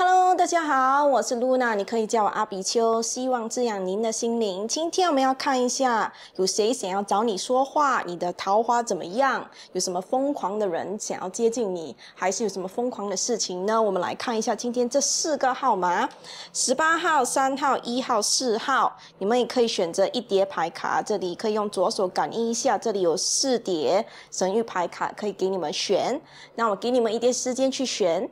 Hello，大家好，我是露娜，你可以叫我阿比丘，希望滋养您的心灵。今天我们要看一下，有谁想要找你说话？你的桃花怎么样？有什么疯狂的人想要接近你？还是有什么疯狂的事情呢？我们来看一下今天这四个号码：十八号、三号、一号、四号。你们也可以选择一叠牌卡，这里可以用左手感应一下，这里有四叠神谕牌卡可以给你们选。那我给你们一点时间去选。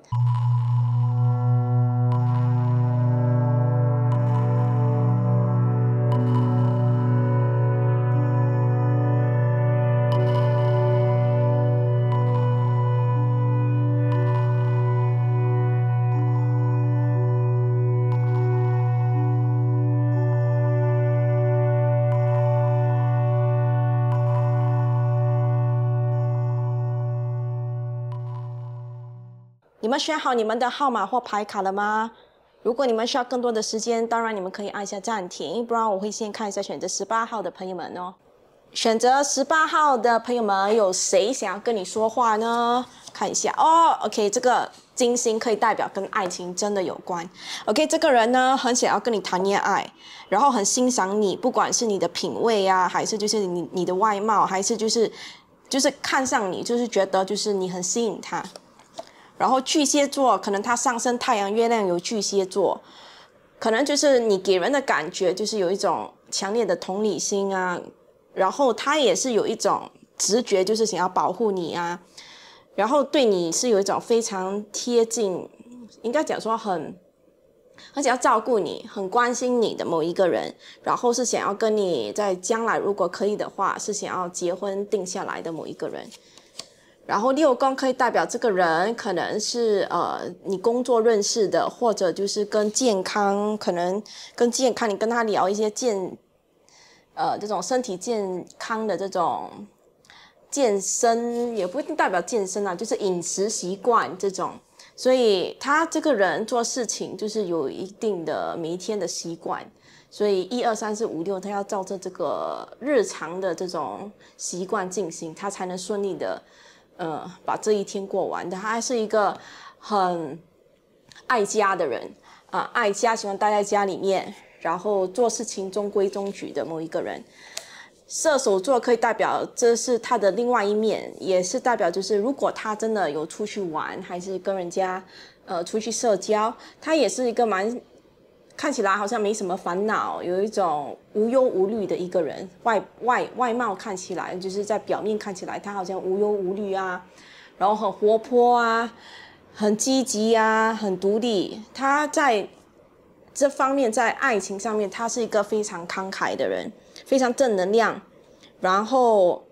们选好你们的号码或牌卡了吗？如果你们需要更多的时间，当然你们可以按下暂停，不然我会先看一下选择十八号的朋友们哦。选择十八号的朋友们，有谁想要跟你说话呢？看一下哦，OK，这个金星可以代表跟爱情真的有关。OK，这个人呢很想要跟你谈恋爱，然后很欣赏你，不管是你的品味啊，还是就是你你的外貌，还是就是就是看上你，就是觉得就是你很吸引他。然后巨蟹座可能他上升太阳月亮有巨蟹座，可能就是你给人的感觉就是有一种强烈的同理心啊，然后他也是有一种直觉，就是想要保护你啊，然后对你是有一种非常贴近，应该讲说很很想要照顾你、很关心你的某一个人，然后是想要跟你在将来如果可以的话，是想要结婚定下来的某一个人。然后六宫可以代表这个人可能是呃你工作认识的，或者就是跟健康可能跟健康，你跟他聊一些健呃这种身体健康的这种健身，也不一定代表健身啊，就是饮食习惯这种。所以他这个人做事情就是有一定的每一天的习惯，所以一二三四五六，他要照着这个日常的这种习惯进行，他才能顺利的。呃，把这一天过完的，他是一个很爱家的人啊，爱家，喜欢待在家里面，然后做事情中规中矩的某一个人。射手座可以代表这是他的另外一面，也是代表就是如果他真的有出去玩，还是跟人家呃出去社交，他也是一个蛮。看起来好像没什么烦恼，有一种无忧无虑的一个人。外外外貌看起来就是在表面看起来，他好像无忧无虑啊，然后很活泼啊，很积极啊，很独立。他在这方面，在爱情上面，他是一个非常慷慨的人，非常正能量，然后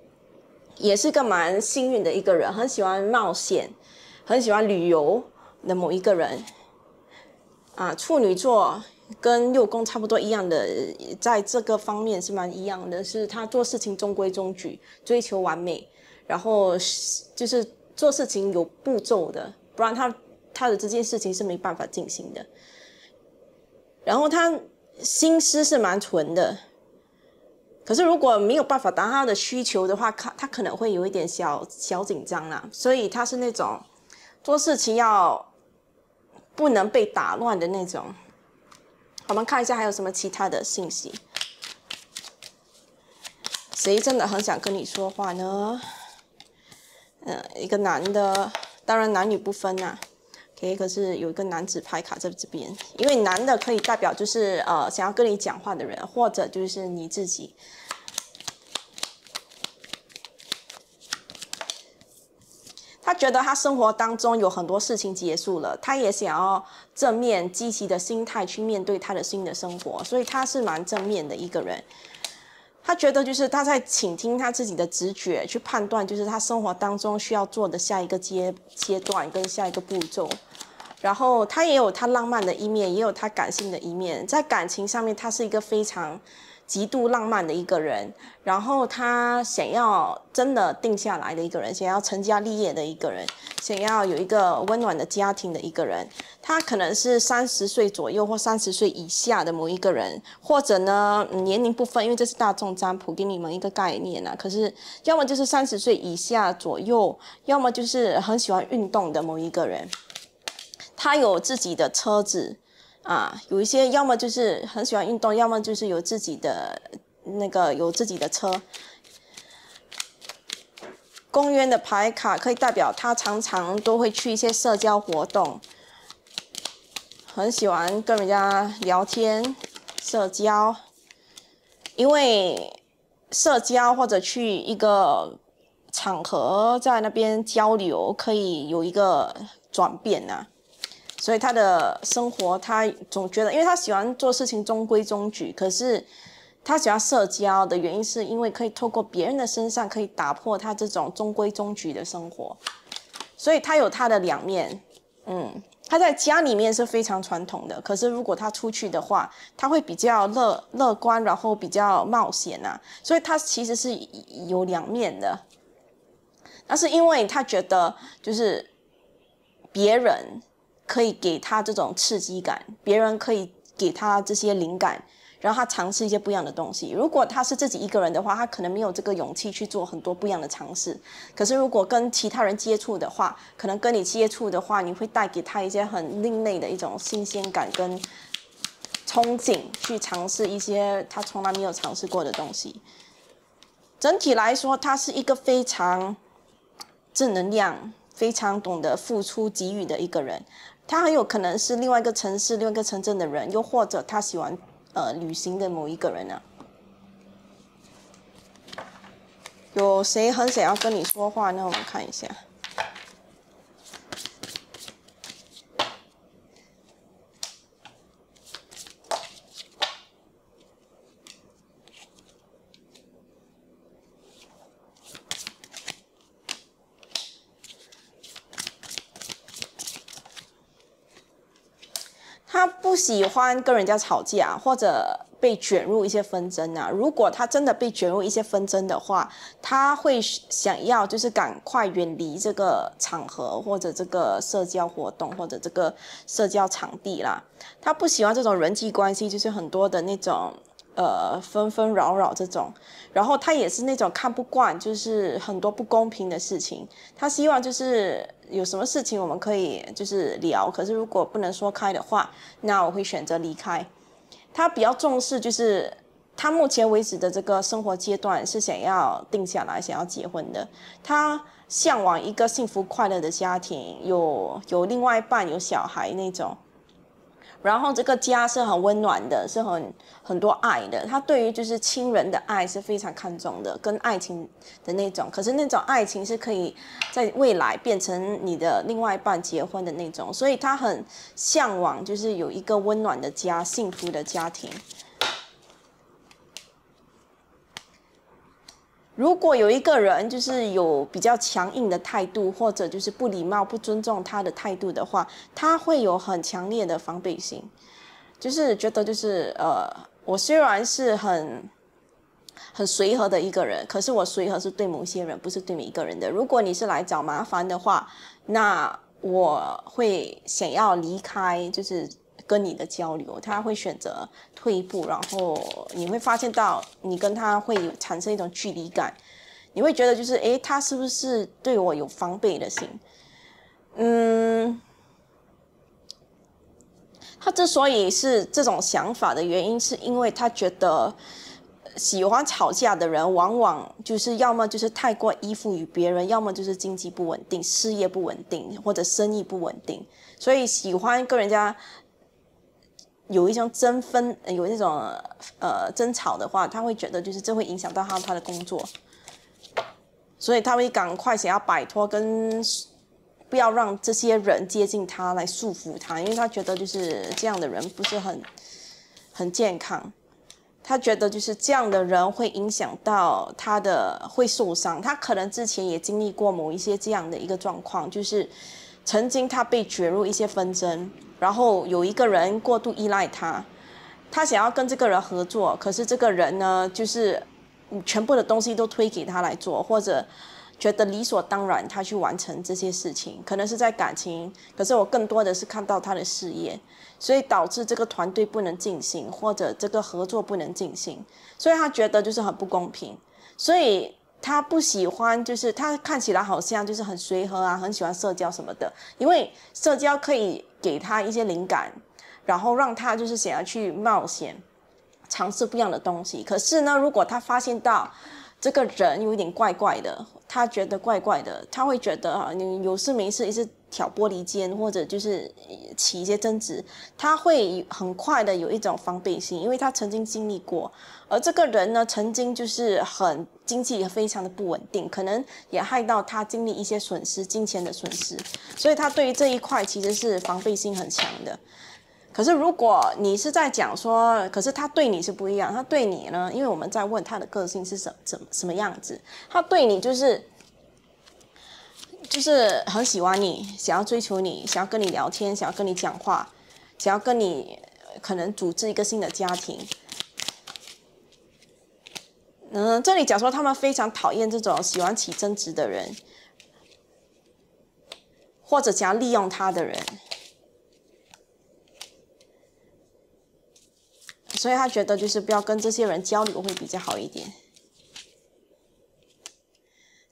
也是个蛮幸运的一个人，很喜欢冒险，很喜欢旅游的某一个人。啊，处女座。跟六宫差不多一样的，在这个方面是蛮一样的，是他做事情中规中矩，追求完美，然后就是做事情有步骤的，不然他他的这件事情是没办法进行的。然后他心思是蛮纯的，可是如果没有办法达他的需求的话，他他可能会有一点小小紧张啦。所以他是那种做事情要不能被打乱的那种。我们看一下还有什么其他的信息？谁真的很想跟你说话呢？嗯，一个男的，当然男女不分呐。OK，可是有一个男子牌卡在这边，因为男的可以代表就是呃想要跟你讲话的人，或者就是你自己。觉得他生活当中有很多事情结束了，他也想要正面积极的心态去面对他的新的生活，所以他是蛮正面的一个人。他觉得就是他在倾听他自己的直觉，去判断就是他生活当中需要做的下一个阶阶段跟下一个步骤。然后他也有他浪漫的一面，也有他感性的一面，在感情上面，他是一个非常。极度浪漫的一个人，然后他想要真的定下来的一个人，想要成家立业的一个人，想要有一个温暖的家庭的一个人。他可能是三十岁左右或三十岁以下的某一个人，或者呢年龄不分，因为这是大众占卜，给你们一个概念啊。可是要么就是三十岁以下左右，要么就是很喜欢运动的某一个人。他有自己的车子啊，有一些要么就是很喜欢运动，要么就是有自己的那个有自己的车。公园的牌卡可以代表他常常都会去一些社交活动，很喜欢跟人家聊天、社交，因为社交或者去一个场合在那边交流，可以有一个转变呐。所以他的生活，他总觉得，因为他喜欢做事情中规中矩，可是。他喜欢社交的原因，是因为可以透过别人的身上，可以打破他这种中规中矩的生活，所以他有他的两面。嗯，他在家里面是非常传统的，可是如果他出去的话，他会比较乐乐观，然后比较冒险呐。所以他其实是有两面的。那是因为他觉得，就是别人可以给他这种刺激感，别人可以给他这些灵感。然后他尝试一些不一样的东西。如果他是自己一个人的话，他可能没有这个勇气去做很多不一样的尝试。可是如果跟其他人接触的话，可能跟你接触的话，你会带给他一些很另类的一种新鲜感跟憧憬，去尝试一些他从来没有尝试过的东西。整体来说，他是一个非常正能量、非常懂得付出、给予的一个人。他很有可能是另外一个城市、另外一个城镇的人，又或者他喜欢。呃，旅行的某一个人呢？有谁很想要跟你说话？那我们看一下。他不喜欢跟人家吵架，或者被卷入一些纷争啊。如果他真的被卷入一些纷争的话，他会想要就是赶快远离这个场合，或者这个社交活动，或者这个社交场地啦。他不喜欢这种人际关系，就是很多的那种。呃，纷纷扰扰这种，然后他也是那种看不惯，就是很多不公平的事情。他希望就是有什么事情我们可以就是聊，可是如果不能说开的话，那我会选择离开。他比较重视就是他目前为止的这个生活阶段是想要定下来，想要结婚的。他向往一个幸福快乐的家庭，有有另外一半，有小孩那种。然后这个家是很温暖的，是很很多爱的。他对于就是亲人的爱是非常看重的，跟爱情的那种。可是那种爱情是可以在未来变成你的另外一半结婚的那种，所以他很向往就是有一个温暖的家，幸福的家庭。如果有一个人就是有比较强硬的态度，或者就是不礼貌、不尊重他的态度的话，他会有很强烈的防备心，就是觉得就是呃，我虽然是很很随和的一个人，可是我随和是对某些人，不是对每一个人的。如果你是来找麻烦的话，那我会想要离开，就是跟你的交流，他会选择。退一步，然后你会发现到你跟他会产生一种距离感，你会觉得就是诶，他是不是对我有防备的心？嗯，他之所以是这种想法的原因，是因为他觉得喜欢吵架的人，往往就是要么就是太过依附于别人，要么就是经济不稳定、事业不稳定或者生意不稳定，所以喜欢跟人家。有一种争分，有那种呃争吵的话，他会觉得就是这会影响到他他的工作，所以他会赶快想要摆脱跟不要让这些人接近他来束缚他，因为他觉得就是这样的人不是很很健康，他觉得就是这样的人会影响到他的会受伤，他可能之前也经历过某一些这样的一个状况，就是曾经他被卷入一些纷争。然后有一个人过度依赖他，他想要跟这个人合作，可是这个人呢，就是全部的东西都推给他来做，或者觉得理所当然他去完成这些事情，可能是在感情，可是我更多的是看到他的事业，所以导致这个团队不能进行，或者这个合作不能进行，所以他觉得就是很不公平，所以。他不喜欢，就是他看起来好像就是很随和啊，很喜欢社交什么的，因为社交可以给他一些灵感，然后让他就是想要去冒险，尝试不一样的东西。可是呢，如果他发现到这个人有一点怪怪的，他觉得怪怪的，他会觉得啊，你有事没事一直挑拨离间，或者就是起一些争执，他会很快的有一种防备心，因为他曾经经历过。而这个人呢，曾经就是很经济也非常的不稳定，可能也害到他经历一些损失，金钱的损失，所以他对于这一块其实是防备心很强的。可是如果你是在讲说，可是他对你是不一样，他对你呢？因为我们在问他的个性是什怎什么样子，他对你就是就是很喜欢你，想要追求你，想要跟你聊天，想要跟你讲话，想要跟你可能组织一个新的家庭。嗯，这里讲说他们非常讨厌这种喜欢起争执的人，或者想要利用他的人。所以他觉得就是不要跟这些人交流会比较好一点。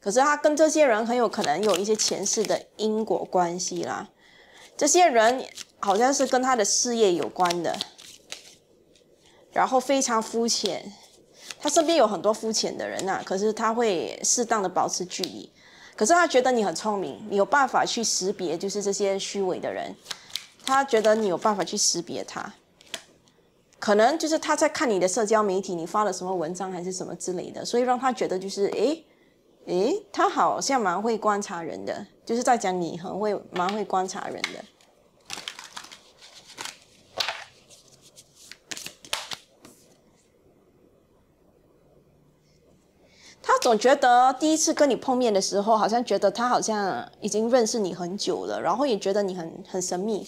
可是他跟这些人很有可能有一些前世的因果关系啦。这些人好像是跟他的事业有关的，然后非常肤浅。他身边有很多肤浅的人呐，可是他会适当的保持距离。可是他觉得你很聪明，你有办法去识别就是这些虚伪的人。他觉得你有办法去识别他。可能就是他在看你的社交媒体，你发了什么文章还是什么之类的，所以让他觉得就是，诶，诶，他好像蛮会观察人的，就是在讲你很会蛮会观察人的。他总觉得第一次跟你碰面的时候，好像觉得他好像已经认识你很久了，然后也觉得你很很神秘。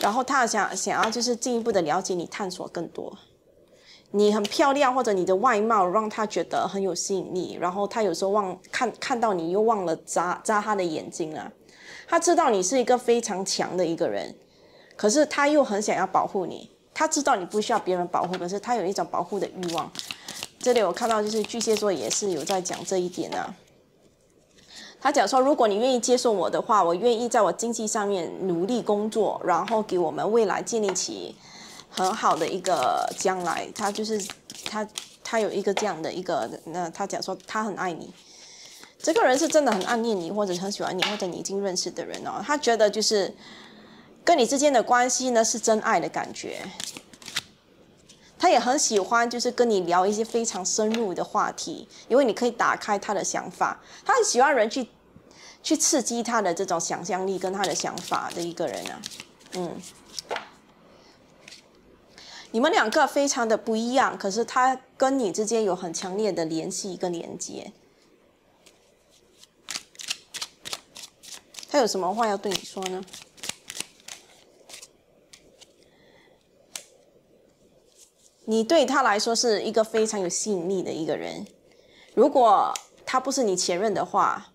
然后他想想要就是进一步的了解你，探索更多。你很漂亮，或者你的外貌让他觉得很有吸引力。然后他有时候忘看看到你又忘了眨眨他的眼睛啊。他知道你是一个非常强的一个人，可是他又很想要保护你。他知道你不需要别人保护，可是他有一种保护的欲望。这里我看到就是巨蟹座也是有在讲这一点啊。他讲说，如果你愿意接受我的话，我愿意在我经济上面努力工作，然后给我们未来建立起很好的一个将来。他就是他，他有一个这样的一个，那他讲说他很爱你，这个人是真的很暗恋你，或者很喜欢你，或者你已经认识的人哦。他觉得就是跟你之间的关系呢是真爱的感觉，他也很喜欢就是跟你聊一些非常深入的话题，因为你可以打开他的想法。他很喜欢人去。去刺激他的这种想象力跟他的想法的一个人啊，嗯，你们两个非常的不一样，可是他跟你之间有很强烈的联系跟连接。他有什么话要对你说呢？你对他来说是一个非常有吸引力的一个人，如果他不是你前任的话。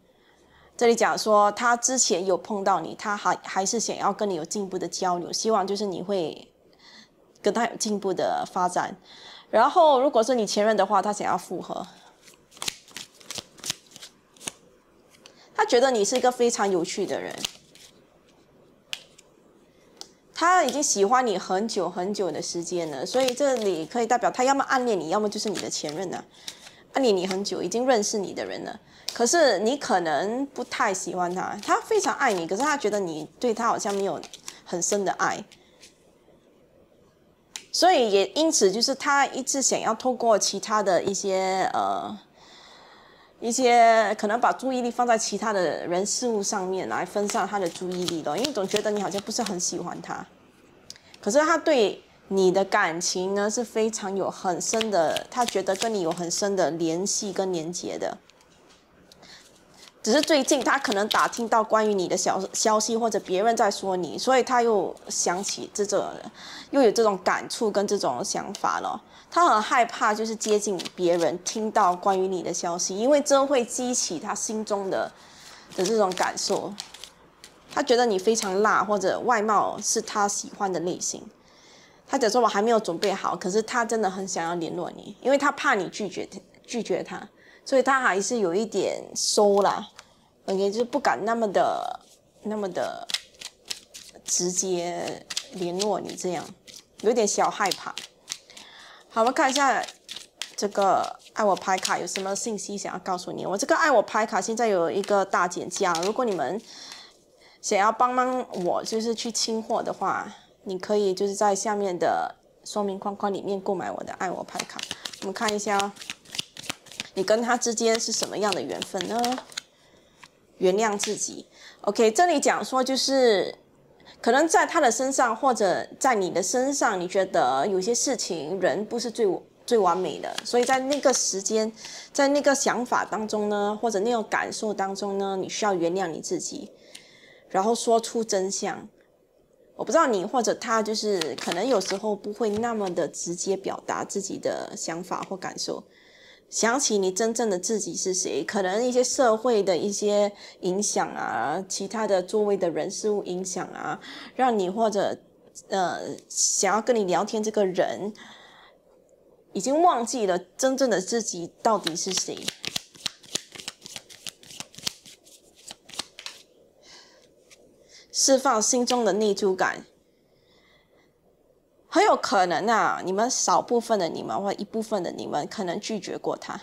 这里讲说，他之前有碰到你，他还还是想要跟你有进一步的交流，希望就是你会跟他有进一步的发展。然后，如果是你前任的话，他想要复合，他觉得你是一个非常有趣的人，他已经喜欢你很久很久的时间了，所以这里可以代表他要么暗恋你，要么就是你的前任呢，暗恋你很久，已经认识你的人了。可是你可能不太喜欢他，他非常爱你，可是他觉得你对他好像没有很深的爱，所以也因此就是他一直想要透过其他的一些呃一些可能把注意力放在其他的人事物上面来分散他的注意力的，因为总觉得你好像不是很喜欢他，可是他对你的感情呢是非常有很深的，他觉得跟你有很深的联系跟连接的。只是最近他可能打听到关于你的消消息，或者别人在说你，所以他又想起这种，又有这种感触跟这种想法了。他很害怕，就是接近别人听到关于你的消息，因为这会激起他心中的的这种感受。他觉得你非常辣，或者外貌是他喜欢的类型。他假说我还没有准备好，可是他真的很想要联络你，因为他怕你拒绝，拒绝他。所以他还是有一点收啦，OK，就是不敢那么的那么的直接联络你这样，有点小害怕。好，我们看一下这个爱我牌卡有什么信息想要告诉你。我这个爱我牌卡现在有一个大减价，如果你们想要帮忙我，就是去清货的话，你可以就是在下面的说明框框里面购买我的爱我牌卡。我们看一下，你跟他之间是什么样的缘分呢？原谅自己。OK，这里讲说就是。可能在他的身上，或者在你的身上，你觉得有些事情人不是最最完美的，所以在那个时间，在那个想法当中呢，或者那种感受当中呢，你需要原谅你自己，然后说出真相。我不知道你或者他，就是可能有时候不会那么的直接表达自己的想法或感受。想起你真正的自己是谁，可能一些社会的一些影响啊，其他的周围的人事物影响啊，让你或者呃想要跟你聊天这个人，已经忘记了真正的自己到底是谁，释放心中的内疚感。很有可能啊，你们少部分的你们或一部分的你们可能拒绝过他，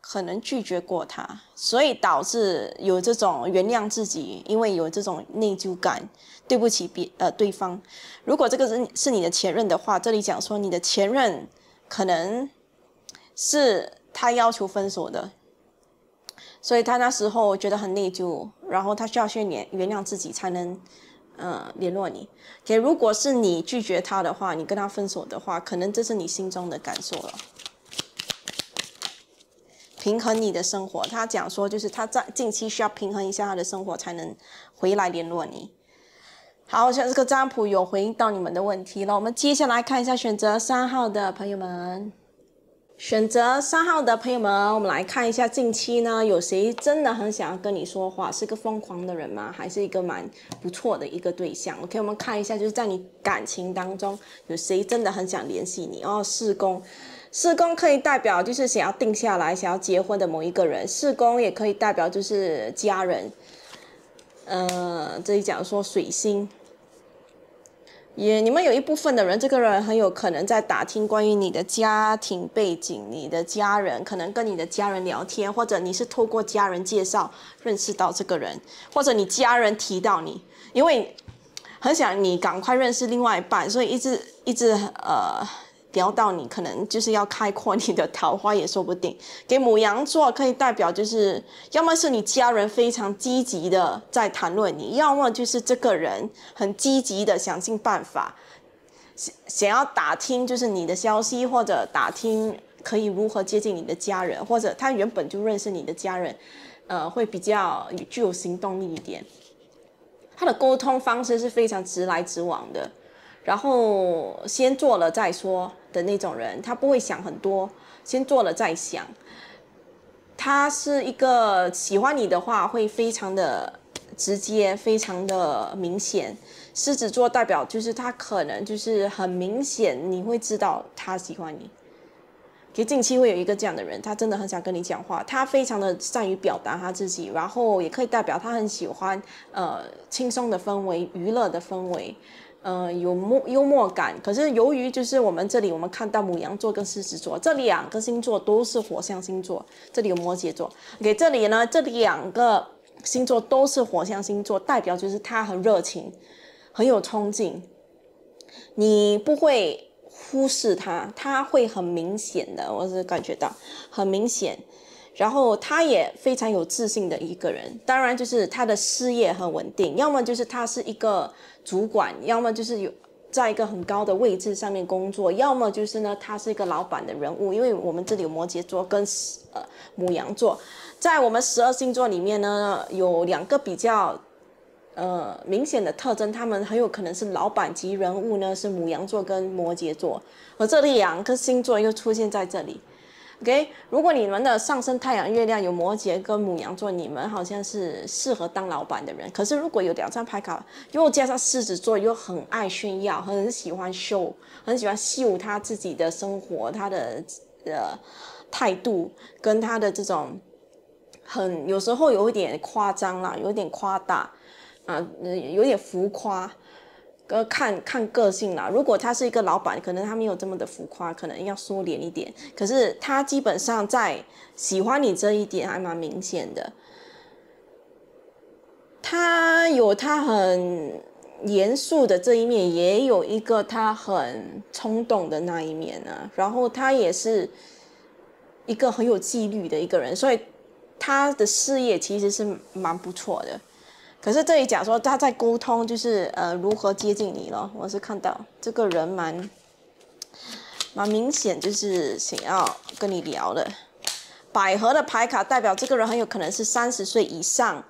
可能拒绝过他，所以导致有这种原谅自己，因为有这种内疚感，对不起别呃对方。如果这个人是你的前任的话，这里讲说你的前任可能是他要求分手的，所以他那时候觉得很内疚，然后他需要先原原谅自己才能。嗯，联络你。给，如果是你拒绝他的话，你跟他分手的话，可能这是你心中的感受了。平衡你的生活，他讲说就是他在近期需要平衡一下他的生活，才能回来联络你。好，像这个占卜有回应到你们的问题了。我们接下来看一下选择三号的朋友们。选择三号的朋友们，我们来看一下近期呢，有谁真的很想要跟你说话，是个疯狂的人吗？还是一个蛮不错的一个对象？OK，我们看一下，就是在你感情当中，有谁真的很想联系你？哦，四宫，四宫可以代表就是想要定下来、想要结婚的某一个人，四宫也可以代表就是家人。呃，这里讲说水星。也，你们有一部分的人，这个人很有可能在打听关于你的家庭背景，你的家人可能跟你的家人聊天，或者你是透过家人介绍认识到这个人，或者你家人提到你，因为很想你赶快认识另外一半，所以一直一直呃。聊到你，可能就是要开阔你的桃花也说不定。给母羊座可以代表就是，要么是你家人非常积极的在谈论你，要么就是这个人很积极的想尽办法，想想要打听就是你的消息，或者打听可以如何接近你的家人，或者他原本就认识你的家人，呃，会比较具有行动力一点。他的沟通方式是非常直来直往的。然后先做了再说的那种人，他不会想很多，先做了再想。他是一个喜欢你的话会非常的直接，非常的明显。狮子座代表就是他可能就是很明显，你会知道他喜欢你。其实近期会有一个这样的人，他真的很想跟你讲话，他非常的善于表达他自己，然后也可以代表他很喜欢呃轻松的氛围、娱乐的氛围。呃，有默幽默感，可是由于就是我们这里我们看到母羊座跟狮子座这两个星座都是火象星座，这里有摩羯座，OK，这里呢这两个星座都是火象星座，代表就是他很热情，很有冲劲，你不会忽视他，他会很明显的，我是感觉到很明显。然后他也非常有自信的一个人，当然就是他的事业很稳定，要么就是他是一个主管，要么就是有在一个很高的位置上面工作，要么就是呢他是一个老板的人物。因为我们这里有摩羯座跟呃母羊座，在我们十二星座里面呢有两个比较呃明显的特征，他们很有可能是老板级人物呢，是母羊座跟摩羯座，而这里两个星座又出现在这里。OK，如果你们的上升太阳、月亮有摩羯跟母羊座，你们好像是适合当老板的人。可是如果有两张牌卡，又加上狮子座，又很爱炫耀，很喜欢秀，很喜欢秀他自己的生活，他的呃态度跟他的这种很有时候有一点夸张啦，有点夸大啊，有点浮夸。呃，看看个性啦。如果他是一个老板，可能他没有这么的浮夸，可能要收敛一点。可是他基本上在喜欢你这一点还蛮明显的。他有他很严肃的这一面，也有一个他很冲动的那一面呢。然后他也是一个很有纪律的一个人，所以他的事业其实是蛮不错的。可是这里讲说他在沟通，就是呃如何接近你了。我是看到这个人蛮蛮明显，就是想要跟你聊的。百合的牌卡代表这个人很有可能是三十岁以上，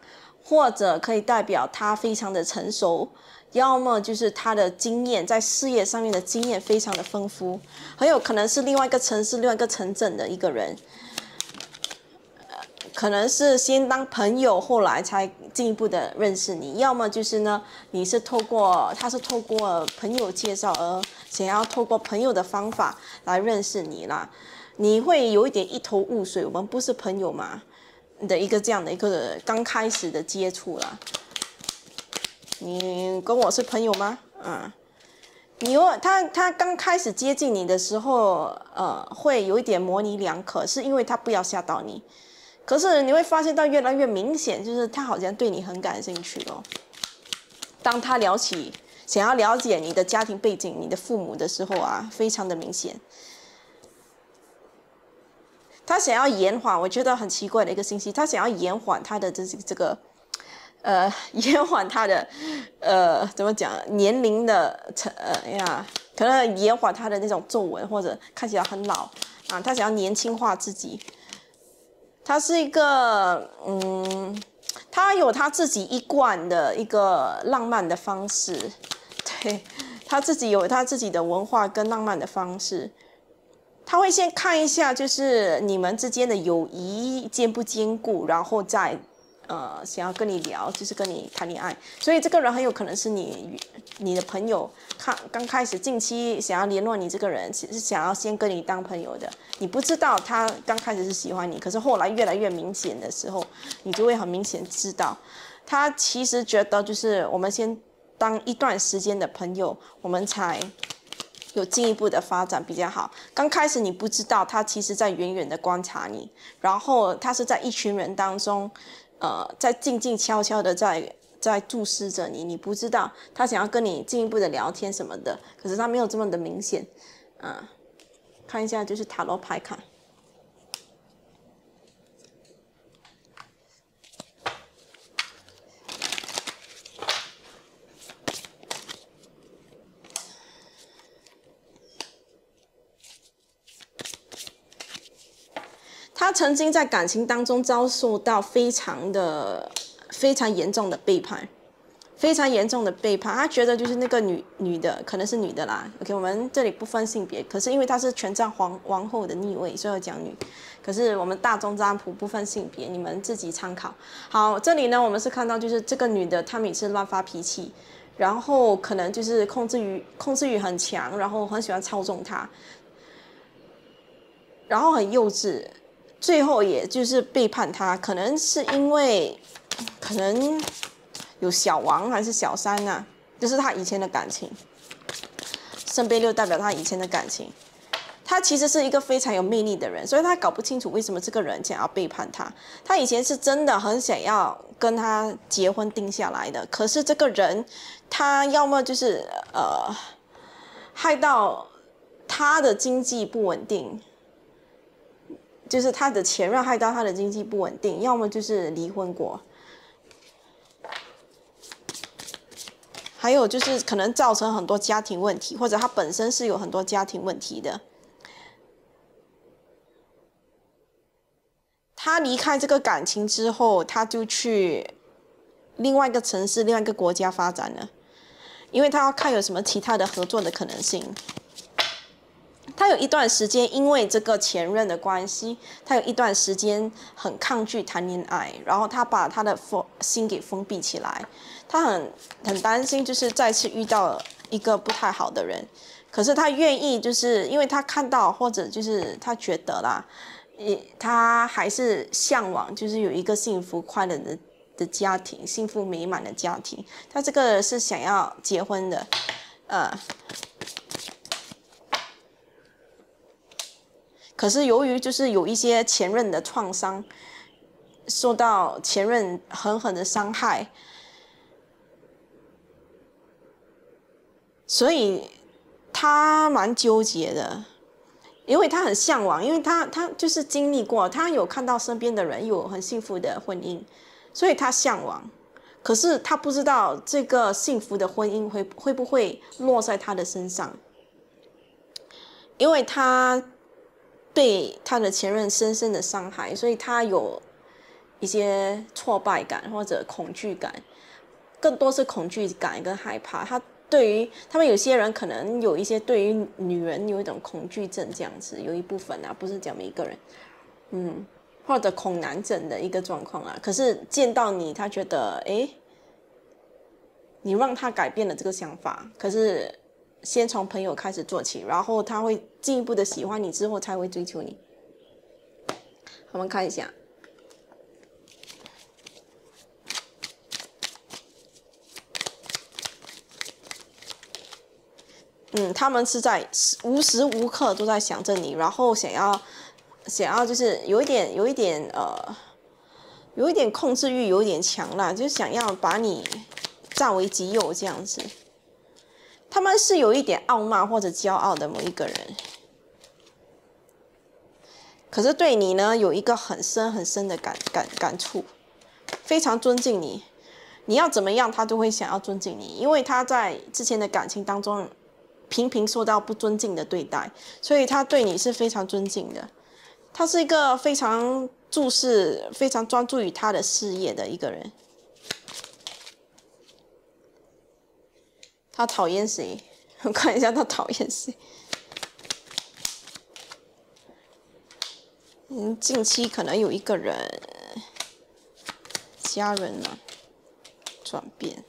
或者可以代表他非常的成熟，要么就是他的经验在事业上面的经验非常的丰富，很有可能是另外一个城市、另外一个城镇的一个人。可能是先当朋友，后来才进一步的认识你。要么就是呢，你是透过他是透过朋友介绍而想要透过朋友的方法来认识你啦。你会有一点一头雾水，我们不是朋友嘛？的一个这样的一个刚开始的接触啦。你跟我是朋友吗？嗯，你他他刚开始接近你的时候，呃，会有一点模棱两可，是因为他不要吓到你。可是你会发现到越来越明显，就是他好像对你很感兴趣哦。当他聊起想要了解你的家庭背景、你的父母的时候啊，非常的明显。他想要延缓，我觉得很奇怪的一个信息，他想要延缓他的这这个，呃，延缓他的，呃，怎么讲，年龄的成，呃呀，可能延缓他的那种皱纹或者看起来很老啊，他想要年轻化自己。他是一个，嗯，他有他自己一贯的一个浪漫的方式，对他自己有他自己的文化跟浪漫的方式，他会先看一下，就是你们之间的友谊坚不坚固，然后再。呃，想要跟你聊，就是跟你谈恋爱，所以这个人很有可能是你你的朋友。看刚开始近期想要联络你这个人，其实想要先跟你当朋友的。你不知道他刚开始是喜欢你，可是后来越来越明显的时候，你就会很明显知道，他其实觉得就是我们先当一段时间的朋友，我们才有进一步的发展比较好。刚开始你不知道，他其实在远远的观察你，然后他是在一群人当中。呃，在静静悄悄的在在注视着你，你不知道他想要跟你进一步的聊天什么的，可是他没有这么的明显，啊，看一下就是塔罗牌卡。他曾经在感情当中遭受到非常的、非常严重的背叛，非常严重的背叛。他觉得就是那个女女的可能是女的啦。OK，我们这里不分性别，可是因为她是权杖皇王后的逆位，所以要讲女。可是我们大众占卜不分性别，你们自己参考。好，这里呢，我们是看到就是这个女的，她每次乱发脾气，然后可能就是控制欲控制欲很强，然后很喜欢操纵他，然后很幼稚。最后也就是背叛他，可能是因为，可能有小王还是小三呐，就是他以前的感情。圣杯六代表他以前的感情，他其实是一个非常有魅力的人，所以他搞不清楚为什么这个人想要背叛他。他以前是真的很想要跟他结婚定下来的，可是这个人，他要么就是呃，害到他的经济不稳定。就是他的前任害到他的经济不稳定，要么就是离婚过，还有就是可能造成很多家庭问题，或者他本身是有很多家庭问题的。他离开这个感情之后，他就去另外一个城市、另外一个国家发展了，因为他要看有什么其他的合作的可能性。他有一段时间，因为这个前任的关系，他有一段时间很抗拒谈恋爱，然后他把他的封心给封闭起来，他很很担心，就是再次遇到一个不太好的人，可是他愿意，就是因为他看到或者就是他觉得啦，也他还是向往，就是有一个幸福快乐的的家庭，幸福美满的家庭。他这个是想要结婚的，呃。可是由于就是有一些前任的创伤，受到前任狠狠的伤害，所以他蛮纠结的。因为他很向往，因为他他就是经历过，他有看到身边的人有很幸福的婚姻，所以他向往。可是他不知道这个幸福的婚姻会会不会落在他的身上，因为他对他的前任深深的伤害，所以他有一些挫败感或者恐惧感，更多是恐惧感跟害怕。他。对于他们有些人可能有一些对于女人有一种恐惧症这样子，有一部分啊，不是讲每一个人，嗯，或者恐男症的一个状况啊。可是见到你，他觉得哎，你让他改变了这个想法。可是先从朋友开始做起，然后他会进一步的喜欢你之后才会追求你。我们看一下。嗯，他们是在无时无刻都在想着你，然后想要，想要就是有一点，有一点呃，有一点控制欲，有一点强啦，就想要把你占为己有这样子。他们是有一点傲慢或者骄傲的某一个人，可是对你呢，有一个很深很深的感感感触，非常尊敬你。你要怎么样，他都会想要尊敬你，因为他在之前的感情当中。频频受到不尊敬的对待，所以他对你是非常尊敬的。他是一个非常注视、非常专注于他的事业的一个人。他讨厌谁？我看一下他讨厌谁。嗯，近期可能有一个人，家人呢，转变。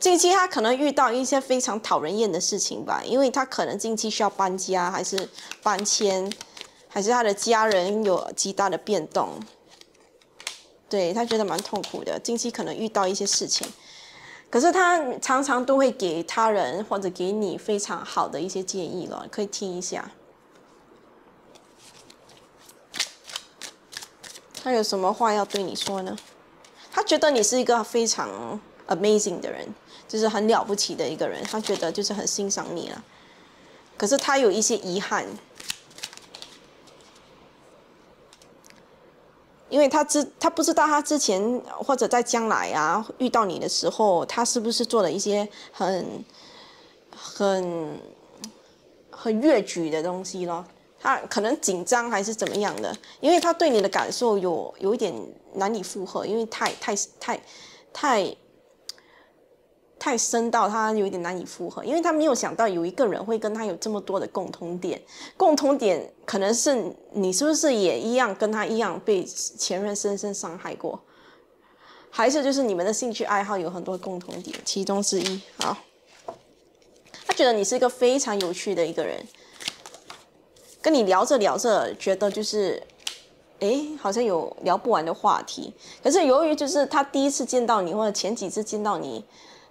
近期他可能遇到一些非常讨人厌的事情吧，因为他可能近期需要搬家，还是搬迁，还是他的家人有极大的变动，对他觉得蛮痛苦的。近期可能遇到一些事情，可是他常常都会给他人或者给你非常好的一些建议了，可以听一下。他有什么话要对你说呢？他觉得你是一个非常 amazing 的人。就是很了不起的一个人，他觉得就是很欣赏你了。可是他有一些遗憾，因为他知他不知道他之前或者在将来啊遇到你的时候，他是不是做了一些很很很越矩的东西咯？他可能紧张还是怎么样的？因为他对你的感受有有一点难以负荷，因为太太太太。太深到他有一点难以负荷，因为他没有想到有一个人会跟他有这么多的共同点。共同点可能是你是不是也一样跟他一样被前任深深伤害过，还是就是你们的兴趣爱好有很多共同点其中之一。好，他觉得你是一个非常有趣的一个人，跟你聊着聊着觉得就是，哎，好像有聊不完的话题。可是由于就是他第一次见到你或者前几次见到你。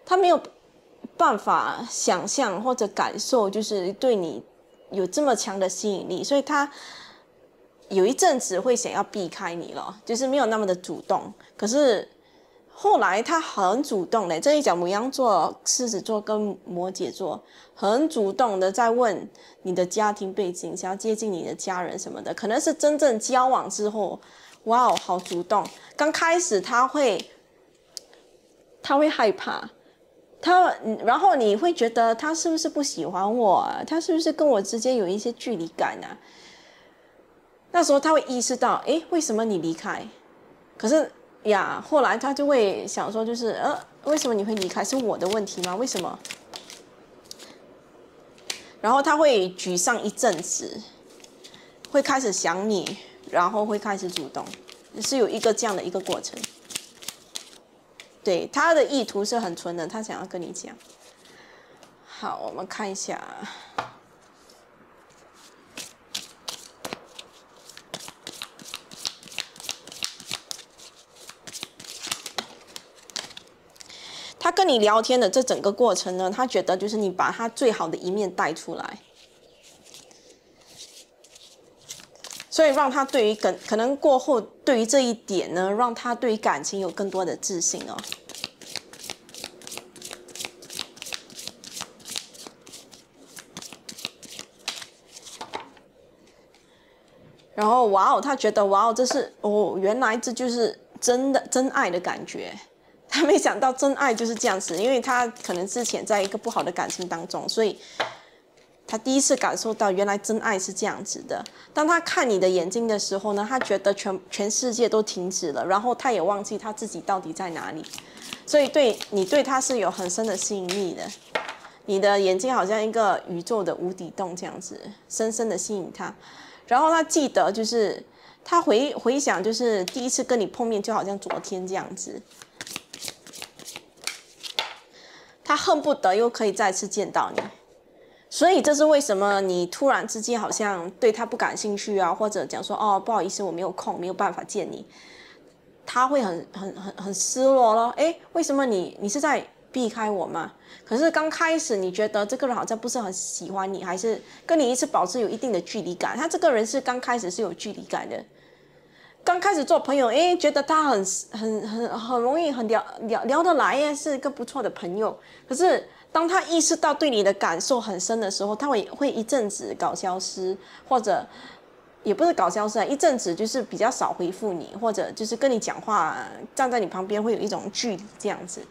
他没有办法想象或者感受，就是对你有这么强的吸引力，所以他有一阵子会想要避开你了，就是没有那么的主动。可是后来他很主动的，这一讲母羊座、狮子座跟摩羯座很主动的在问你的家庭背景，想要接近你的家人什么的。可能是真正交往之后，哇哦，好主动。刚开始他会他会害怕。他，然后你会觉得他是不是不喜欢我？他是不是跟我之间有一些距离感呢？那时候他会意识到，哎，为什么你离开？可是呀，后来他就会想说，就是呃，为什么你会离开？是我的问题吗？为什么？然后他会沮丧一阵子，会开始想你，然后会开始主动，是有一个这样的一个过程。对他的意图是很纯的，他想要跟你讲。好，我们看一下。跟你聊天的这整个过程呢，他觉得就是你把他最好的一面带出来，所以让他对于可可能过后对于这一点呢，让他对于感情有更多的自信哦。然后哇哦，他觉得哇哦，这是哦，原来这就是真的真爱的感觉。他没想到真爱就是这样子，因为他可能之前在一个不好的感情当中，所以他第一次感受到原来真爱是这样子的。当他看你的眼睛的时候呢，他觉得全全世界都停止了，然后他也忘记他自己到底在哪里。所以对你对他是有很深的吸引力的。你的眼睛好像一个宇宙的无底洞这样子，深深的吸引他。然后他记得，就是他回回想，就是第一次跟你碰面，就好像昨天这样子。他恨不得又可以再次见到你，所以这是为什么你突然之间好像对他不感兴趣啊，或者讲说哦不好意思，我没有空，没有办法见你，他会很很很很失落咯。诶，为什么你你是在？避开我吗？可是刚开始你觉得这个人好像不是很喜欢你，还是跟你一直保持有一定的距离感？他这个人是刚开始是有距离感的，刚开始做朋友，诶，觉得他很很很很容易很聊聊聊得来耶，是一个不错的朋友。可是当他意识到对你的感受很深的时候，他会会一阵子搞消失，或者也不是搞消失，一阵子就是比较少回复你，或者就是跟你讲话，站在你旁边会有一种距离这样子。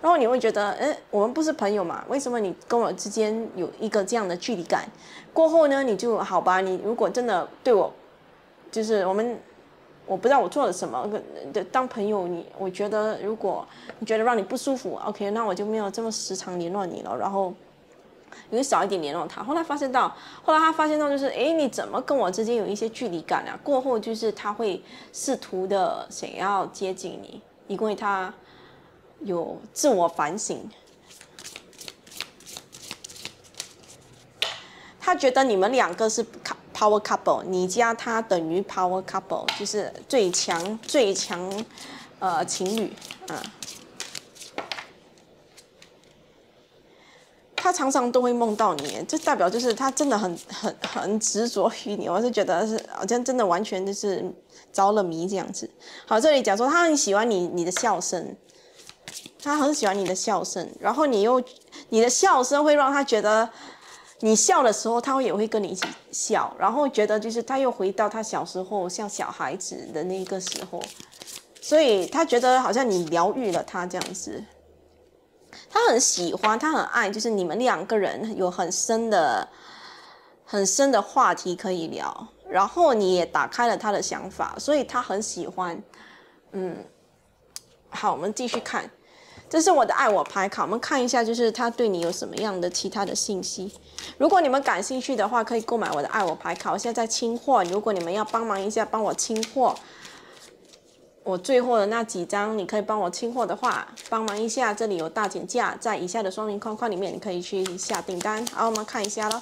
然后你会觉得，哎，我们不是朋友嘛？为什么你跟我之间有一个这样的距离感？过后呢，你就好吧。你如果真的对我，就是我们，我不知道我做了什么，的当朋友，你我觉得如果你觉得让你不舒服，OK，那我就没有这么时常联络你了。然后你会少一点联络他。后来发现到，后来他发现到就是，哎，你怎么跟我之间有一些距离感啊？过后就是他会试图的想要接近你，因为他。有自我反省，他觉得你们两个是靠 power couple，你加他等于 power couple，就是最强最强呃情侣啊。他常常都会梦到你，这代表就是他真的很很很执着于你。我是觉得是好像真的完全就是着了迷这样子。好，这里讲说他很喜欢你你的笑声。他很喜欢你的笑声，然后你又，你的笑声会让他觉得，你笑的时候，他会也会跟你一起笑，然后觉得就是他又回到他小时候像小孩子的那个时候，所以他觉得好像你疗愈了他这样子，他很喜欢，他很爱，就是你们两个人有很深的、很深的话题可以聊，然后你也打开了他的想法，所以他很喜欢，嗯，好，我们继续看。这是我的爱我牌卡，我们看一下，就是他对你有什么样的其他的信息。如果你们感兴趣的话，可以购买我的爱我牌卡。我现在在清货，如果你们要帮忙一下，帮我清货，我最后的那几张，你可以帮我清货的话，帮忙一下。这里有大减价，在以下的说明框框里面，你可以去下订单。好，我们看一下喽。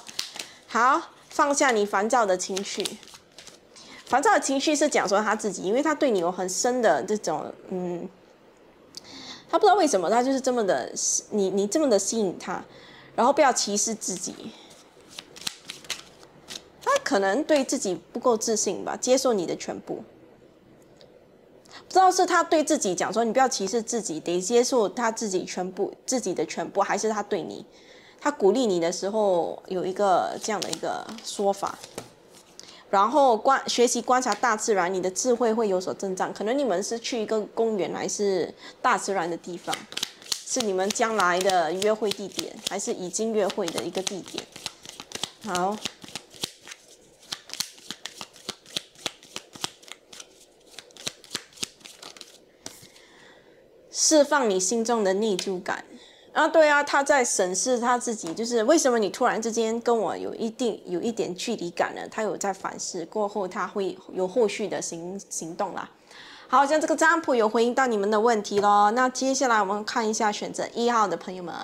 好，放下你烦躁的情绪。烦躁的情绪是讲说他自己，因为他对你有很深的这种嗯。他不知道为什么，他就是这么的你，你这么的吸引他，然后不要歧视自己。他可能对自己不够自信吧，接受你的全部。不知道是他对自己讲说，你不要歧视自己，得接受他自己全部自己的全部，还是他对你，他鼓励你的时候有一个这样的一个说法。然后观学习观察大自然，你的智慧会有所增长。可能你们是去一个公园，还是大自然的地方，是你们将来的约会地点，还是已经约会的一个地点？好，释放你心中的内疚感。啊，对啊，他在审视他自己，就是为什么你突然之间跟我有一定有一点距离感呢？他有在反思过后，他会有后续的行行动啦。好，像这个占卜有回应到你们的问题咯。那接下来我们看一下选择一号的朋友们，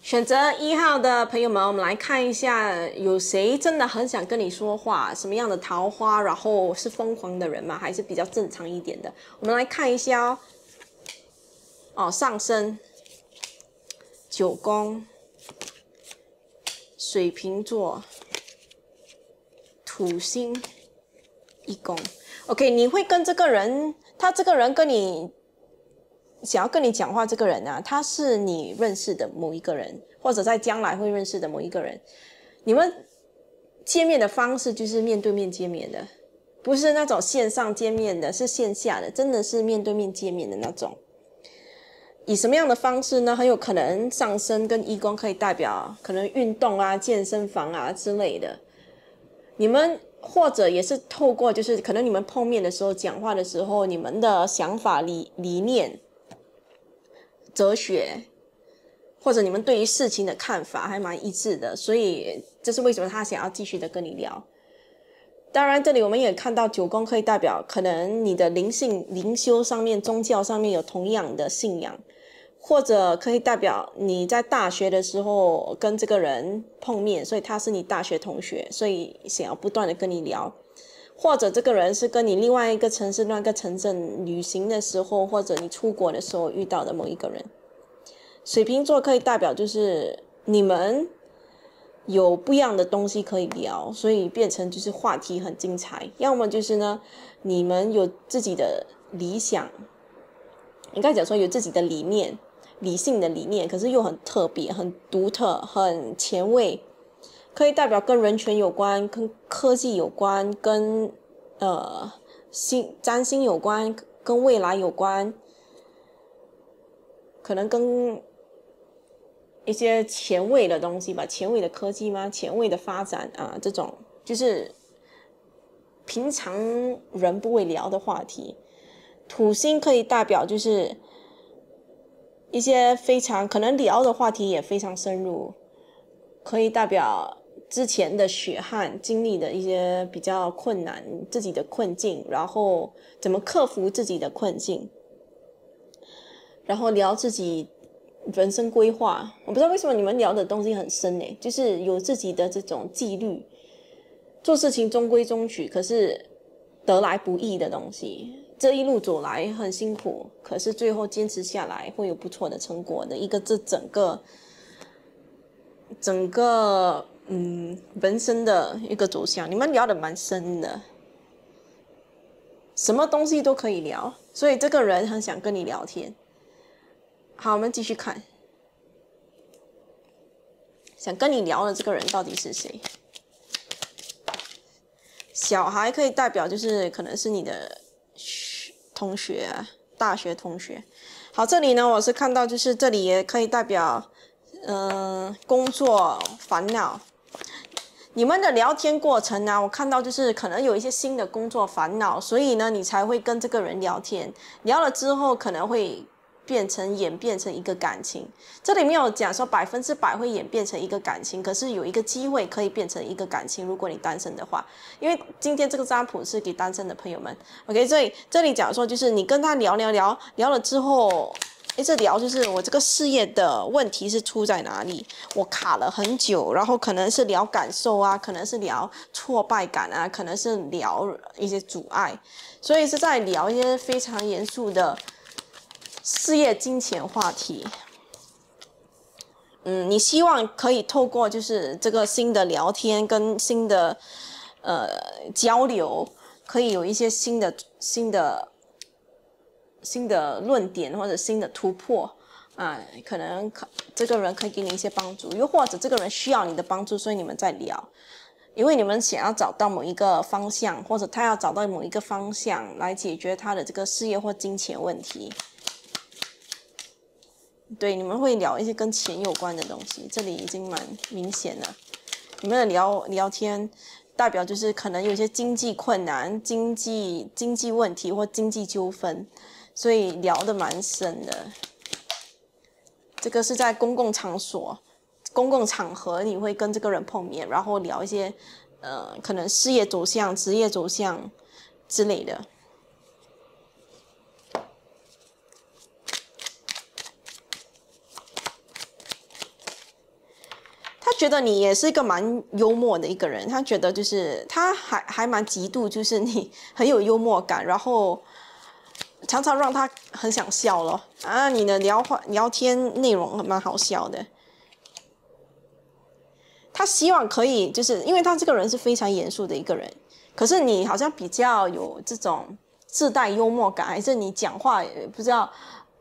选择一号的朋友们，我们来看一下有谁真的很想跟你说话，什么样的桃花，然后是疯狂的人吗？还是比较正常一点的？我们来看一下哦。哦，上升九宫，水瓶座，土星一宫。OK，你会跟这个人，他这个人跟你想要跟你讲话，这个人啊，他是你认识的某一个人，或者在将来会认识的某一个人。你们见面的方式就是面对面见面的，不是那种线上见面的，是线下的，真的是面对面见面的那种。以什么样的方式呢？很有可能上升跟一宫可以代表可能运动啊、健身房啊之类的。你们或者也是透过就是可能你们碰面的时候、讲话的时候，你们的想法、理理念、哲学，或者你们对于事情的看法还蛮一致的，所以这是为什么他想要继续的跟你聊。当然，这里我们也看到九宫可以代表可能你的灵性、灵修上面、宗教上面有同样的信仰。或者可以代表你在大学的时候跟这个人碰面，所以他是你大学同学，所以想要不断的跟你聊。或者这个人是跟你另外一个城市、另一个城镇旅行的时候，或者你出国的时候遇到的某一个人。水瓶座可以代表就是你们有不一样的东西可以聊，所以变成就是话题很精彩。要么就是呢，你们有自己的理想，应该讲说有自己的理念。理性的理念，可是又很特别、很独特、很前卫，可以代表跟人权有关、跟科技有关、跟呃星占星有关、跟未来有关，可能跟一些前卫的东西吧，前卫的科技吗？前卫的发展啊，这种就是平常人不会聊的话题。土星可以代表就是。一些非常可能聊的话题也非常深入，可以代表之前的血汗经历的一些比较困难自己的困境，然后怎么克服自己的困境，然后聊自己人生规划。我不知道为什么你们聊的东西很深呢？就是有自己的这种纪律，做事情中规中矩，可是得来不易的东西。这一路走来很辛苦，可是最后坚持下来会有不错的成果的一个这整个整个嗯人生的一个走向。你们聊的蛮深的，什么东西都可以聊，所以这个人很想跟你聊天。好，我们继续看，想跟你聊的这个人到底是谁？小孩可以代表就是可能是你的。同学，大学同学，好，这里呢，我是看到，就是这里也可以代表，嗯，工作烦恼。你们的聊天过程呢，我看到就是可能有一些新的工作烦恼，所以呢，你才会跟这个人聊天，聊了之后可能会。变成演变成一个感情，这里没有讲说百分之百会演变成一个感情，可是有一个机会可以变成一个感情。如果你单身的话，因为今天这个占卜是给单身的朋友们，OK。所以这里讲说就是你跟他聊聊聊聊了之后，一直聊就是我这个事业的问题是出在哪里，我卡了很久，然后可能是聊感受啊，可能是聊挫败感啊，可能是聊一些阻碍，所以是在聊一些非常严肃的。事业、金钱话题，嗯，你希望可以透过就是这个新的聊天跟新的呃交流，可以有一些新的新的新的论点或者新的突破啊，可能可这个人可以给你一些帮助，又或者这个人需要你的帮助，所以你们在聊，因为你们想要找到某一个方向，或者他要找到某一个方向来解决他的这个事业或金钱问题。对，你们会聊一些跟钱有关的东西，这里已经蛮明显了。你们的聊聊天，代表就是可能有些经济困难、经济经济问题或经济纠纷，所以聊的蛮深的。这个是在公共场所、公共场合，你会跟这个人碰面，然后聊一些呃，可能事业走向、职业走向之类的。觉得你也是一个蛮幽默的一个人，他觉得就是他还还蛮嫉妒，就是你很有幽默感，然后常常让他很想笑咯。啊，你的聊话聊天内容蛮好笑的。他希望可以，就是因为他这个人是非常严肃的一个人，可是你好像比较有这种自带幽默感，还是你讲话不知道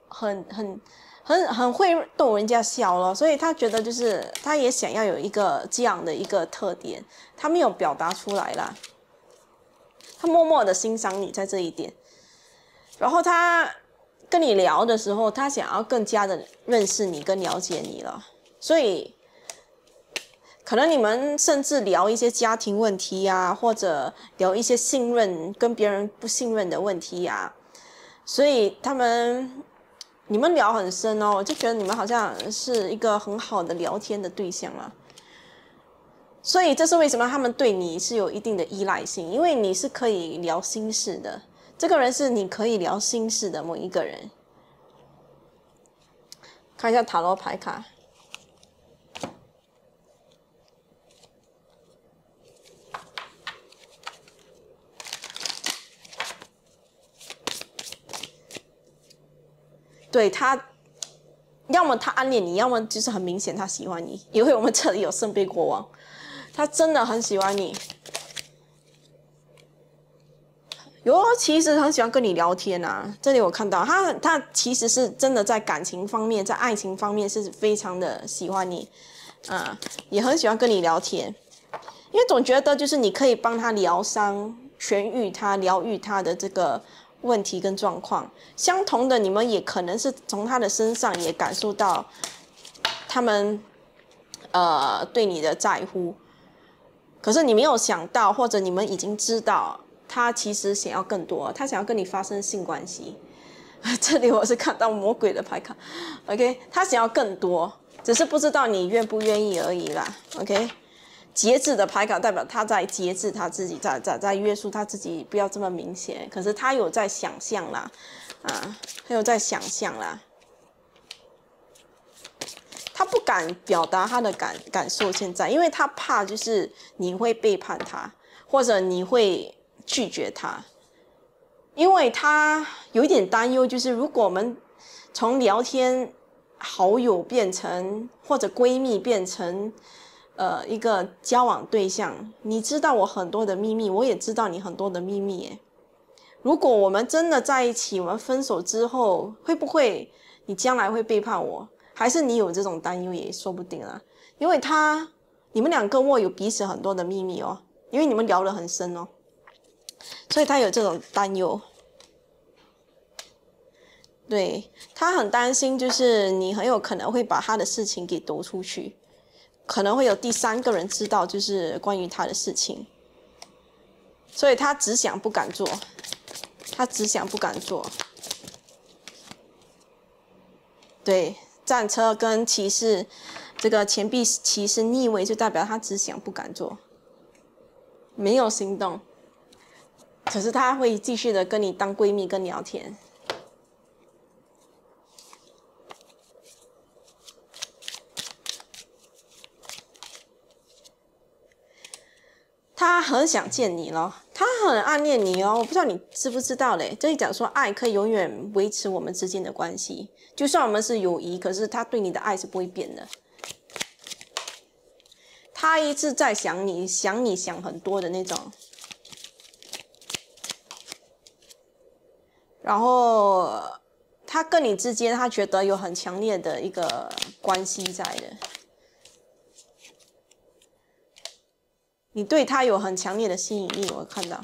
很很很很会逗人家笑咯，所以他觉得就是他也想要有一个这样的一个特点，他没有表达出来啦，他默默的欣赏你在这一点，然后他跟你聊的时候，他想要更加的认识你跟了解你了，所以。可能你们甚至聊一些家庭问题呀，或者聊一些信任跟别人不信任的问题呀，所以他们你们聊很深哦，我就觉得你们好像是一个很好的聊天的对象了。所以这是为什么他们对你是有一定的依赖性，因为你是可以聊心事的，这个人是你可以聊心事的某一个人。看一下塔罗牌卡。对他，要么他暗恋你，要么就是很明显他喜欢你。因为我们这里有圣杯国王，他真的很喜欢你，尤其实很喜欢跟你聊天啊。这里我看到他，他其实是真的在感情方面，在爱情方面是非常的喜欢你，啊，也很喜欢跟你聊天，因为总觉得就是你可以帮他疗伤、痊愈他、疗愈他的这个。问题跟状况。相同的，你们也可能是从他的身上也感受到他们呃对你的在乎，可是你没有想到，或者你们已经知道，他其实想要更多，他想要跟你发生性关系。这里我是看到魔鬼的牌卡，OK，他想要更多，只是不知道你愿不愿意而已啦，OK。节制的牌卡代表他在节制他自己，在在在约束他自己，不要这么明显。可是他有在想象啦，啊，他有在想象啦。他不敢表达他的感感受，现在，因为他怕就是你会背叛他，或者你会拒绝他，因为他有一点担忧，就是如果我们从聊天好友变成或者闺蜜变成。呃，一个交往对象，你知道我很多的秘密，我也知道你很多的秘密。诶，如果我们真的在一起，我们分手之后，会不会你将来会背叛我？还是你有这种担忧也说不定啊？因为他，你们两个握有彼此很多的秘密哦，因为你们聊得很深哦，所以他有这种担忧。对他很担心，就是你很有可能会把他的事情给抖出去。可能会有第三个人知道，就是关于他的事情，所以他只想不敢做，他只想不敢做。对，战车跟骑士，这个钱币骑士逆位，就代表他只想不敢做，没有行动。可是他会继续的跟你当闺蜜跟你聊天。他很想见你咯，他很暗恋你哦，我不知道你知不知道嘞。这里讲说爱可以永远维持我们之间的关系，就算我们是友谊，可是他对你的爱是不会变的。他一直在想你，想你想很多的那种，然后他跟你之间，他觉得有很强烈的一个关系在的。你对他有很强烈的吸引力，我看到，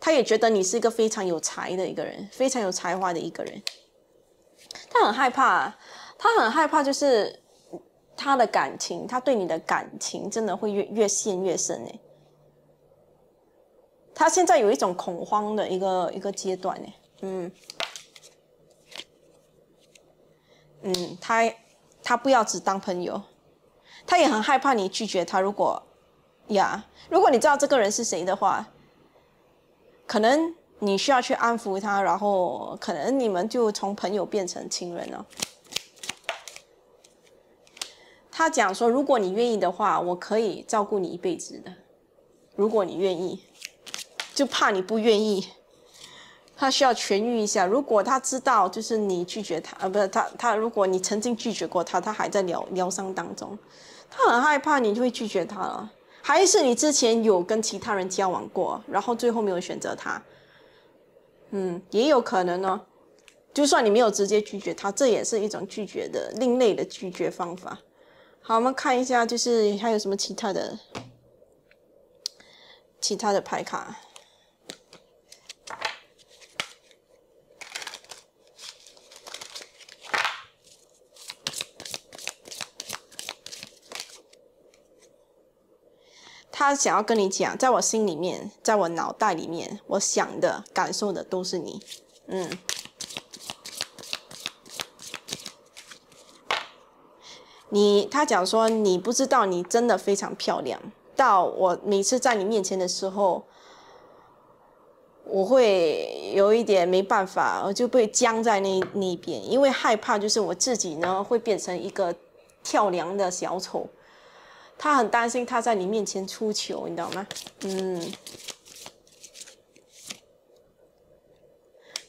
他也觉得你是一个非常有才的一个人，非常有才华的一个人。他很害怕，他很害怕，就是他的感情，他对你的感情真的会越越陷越深诶。他现在有一种恐慌的一个一个阶段诶，嗯，嗯，他他不要只当朋友。他也很害怕你拒绝他。如果呀，如果你知道这个人是谁的话，可能你需要去安抚他，然后可能你们就从朋友变成亲人了。他讲说，如果你愿意的话，我可以照顾你一辈子的。如果你愿意，就怕你不愿意。他需要痊愈一下。如果他知道，就是你拒绝他，呃，不是他，他如果你曾经拒绝过他，他还在疗疗伤当中，他很害怕你就会拒绝他了。还是你之前有跟其他人交往过，然后最后没有选择他？嗯，也有可能呢。就算你没有直接拒绝他，这也是一种拒绝的另类的拒绝方法。好，我们看一下，就是还有什么其他的其他的牌卡。他想要跟你讲，在我心里面，在我脑袋里面，我想的、感受的都是你。嗯。你他讲说，你不知道你真的非常漂亮，到我每次在你面前的时候，我会有一点没办法，我就被僵在那那边，因为害怕就是我自己呢会变成一个跳梁的小丑，他很担心他在你面前出糗，你知道吗？嗯。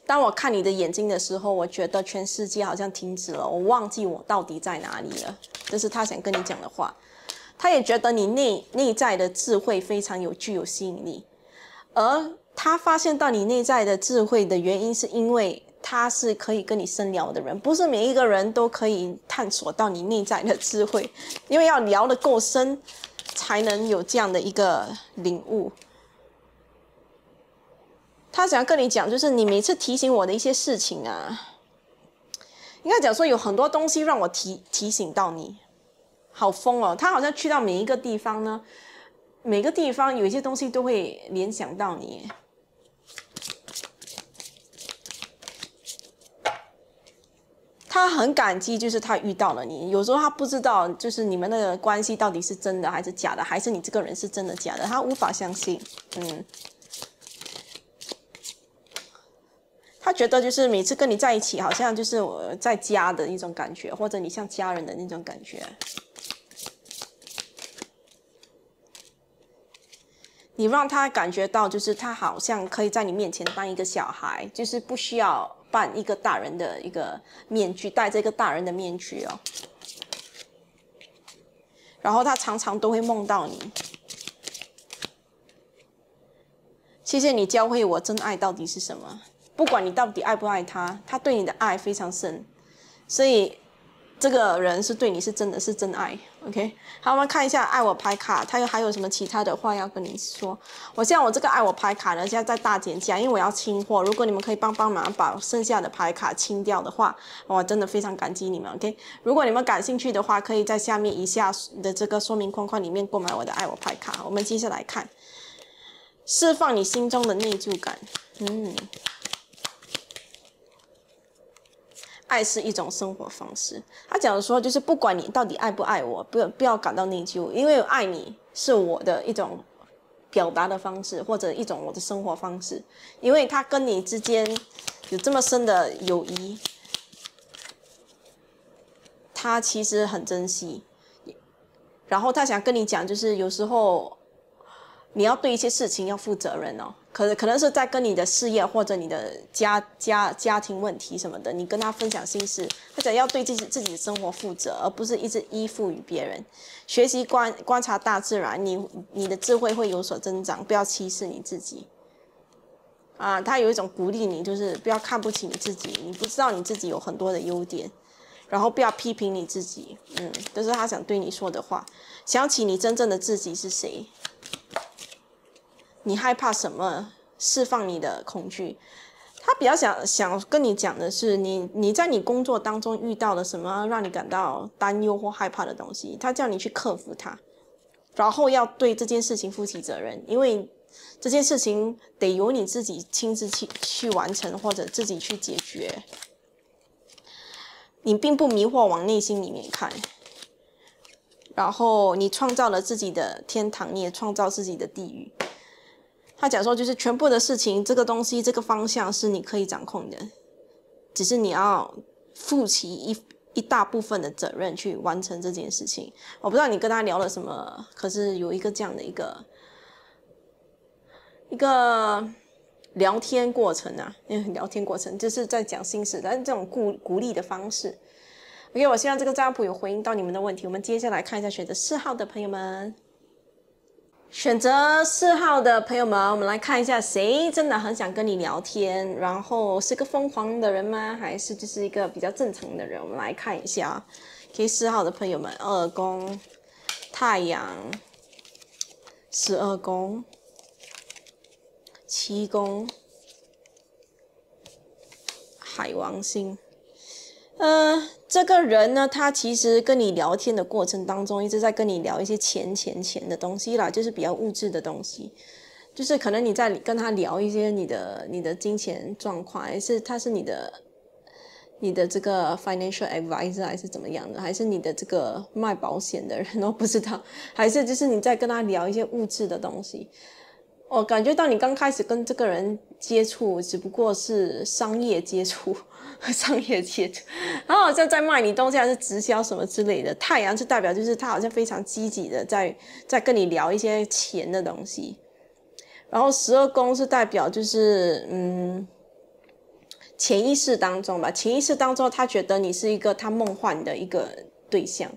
当我看你的眼睛的时候，我觉得全世界好像停止了，我忘记我到底在哪里了。这是他想跟你讲的话。他也觉得你内内在的智慧非常有具有吸引力，而他发现到你内在的智慧的原因，是因为他是可以跟你深聊的人，不是每一个人都可以探索到你内在的智慧，因为要聊得够深，才能有这样的一个领悟。他想要跟你讲，就是你每次提醒我的一些事情啊，应该讲说有很多东西让我提提醒到你，好疯哦！他好像去到每一个地方呢，每个地方有一些东西都会联想到你。他很感激，就是他遇到了你。有时候他不知道，就是你们的关系到底是真的还是假的，还是你这个人是真的假的，他无法相信。嗯。他觉得就是每次跟你在一起，好像就是我在家的一种感觉，或者你像家人的那种感觉。你让他感觉到，就是他好像可以在你面前当一个小孩，就是不需要扮一个大人的一个面具，戴着一个大人的面具哦。然后他常常都会梦到你。谢谢你教会我真爱到底是什么。不管你到底爱不爱他，他对你的爱非常深，所以这个人是对你是真的是真爱。OK，好，我们看一下爱我牌卡，他又还有什么其他的话要跟你说？我现在我这个爱我牌卡呢，现在在大减价，因为我要清货。如果你们可以帮帮忙把剩下的牌卡清掉的话，我真的非常感激你们。OK，如果你们感兴趣的话，可以在下面以下的这个说明框框里面购买我的爱我牌卡。我们接下来看，释放你心中的内疚感。嗯。爱是一种生活方式。他讲的说，就是不管你到底爱不爱我，不要不要感到内疚，因为爱你是我的一种表达的方式，或者一种我的生活方式。因为他跟你之间有这么深的友谊，他其实很珍惜。然后他想跟你讲，就是有时候你要对一些事情要负责任哦。可能可能是在跟你的事业或者你的家家家庭问题什么的，你跟他分享心事，或者要对自己自己的生活负责，而不是一直依附于别人。学习观观察大自然，你你的智慧会有所增长。不要歧视你自己。啊，他有一种鼓励你，就是不要看不起你自己。你不知道你自己有很多的优点，然后不要批评你自己。嗯，这是他想对你说的话。想起你真正的自己是谁。你害怕什么？释放你的恐惧。他比较想想跟你讲的是，你你在你工作当中遇到了什么让你感到担忧或害怕的东西？他叫你去克服它，然后要对这件事情负起责任，因为这件事情得由你自己亲自去去完成，或者自己去解决。你并不迷惑，往内心里面看。然后你创造了自己的天堂，你也创造自己的地狱。他讲说，就是全部的事情，这个东西，这个方向是你可以掌控的，只是你要负起一一大部分的责任去完成这件事情。我不知道你跟他聊了什么，可是有一个这样的一个一个聊天过程啊，因为聊天过程就是在讲心事，但是这种鼓鼓励的方式。OK，我希望这个占卜有回应到你们的问题。我们接下来看一下选择四号的朋友们。选择四号的朋友们，我们来看一下谁真的很想跟你聊天，然后是个疯狂的人吗？还是就是一个比较正常的人？我们来看一下。K 四号的朋友们，二宫、太阳、十二宫、七宫、海王星。呃，这个人呢，他其实跟你聊天的过程当中，一直在跟你聊一些钱钱钱的东西啦，就是比较物质的东西，就是可能你在跟他聊一些你的你的金钱状况，还是他是你的你的这个 financial advisor 还是怎么样的，还是你的这个卖保险的人，我不知道，还是就是你在跟他聊一些物质的东西。我感觉到你刚开始跟这个人接触，只不过是商业接触。商业接触，然后好像在卖你东西，还是直销什么之类的。太阳是代表，就是他好像非常积极的在在跟你聊一些钱的东西。然后十二宫是代表，就是嗯，潜意识当中吧，潜意识当中他觉得你是一个他梦幻的一个对象，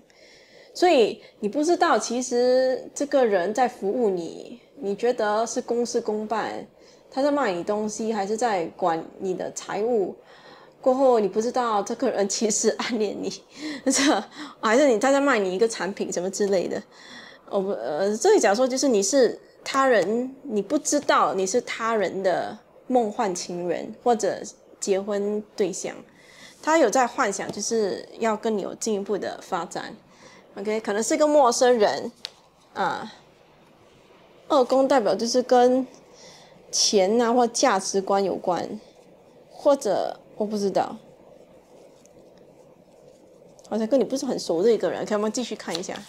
所以你不知道其实这个人在服务你，你觉得是公事公办，他在卖你东西，还是在管你的财务？过后你不知道这个人其实暗恋你，这还是你他在卖你一个产品什么之类的。我不呃，这里讲说就是你是他人，你不知道你是他人的梦幻情人或者结婚对象，他有在幻想就是要跟你有进一步的发展。OK，可能是个陌生人啊。二宫代表就是跟钱啊或价值观有关，或者。我不知道，好像跟你不是很熟的一个人，可以吗？继续看一下，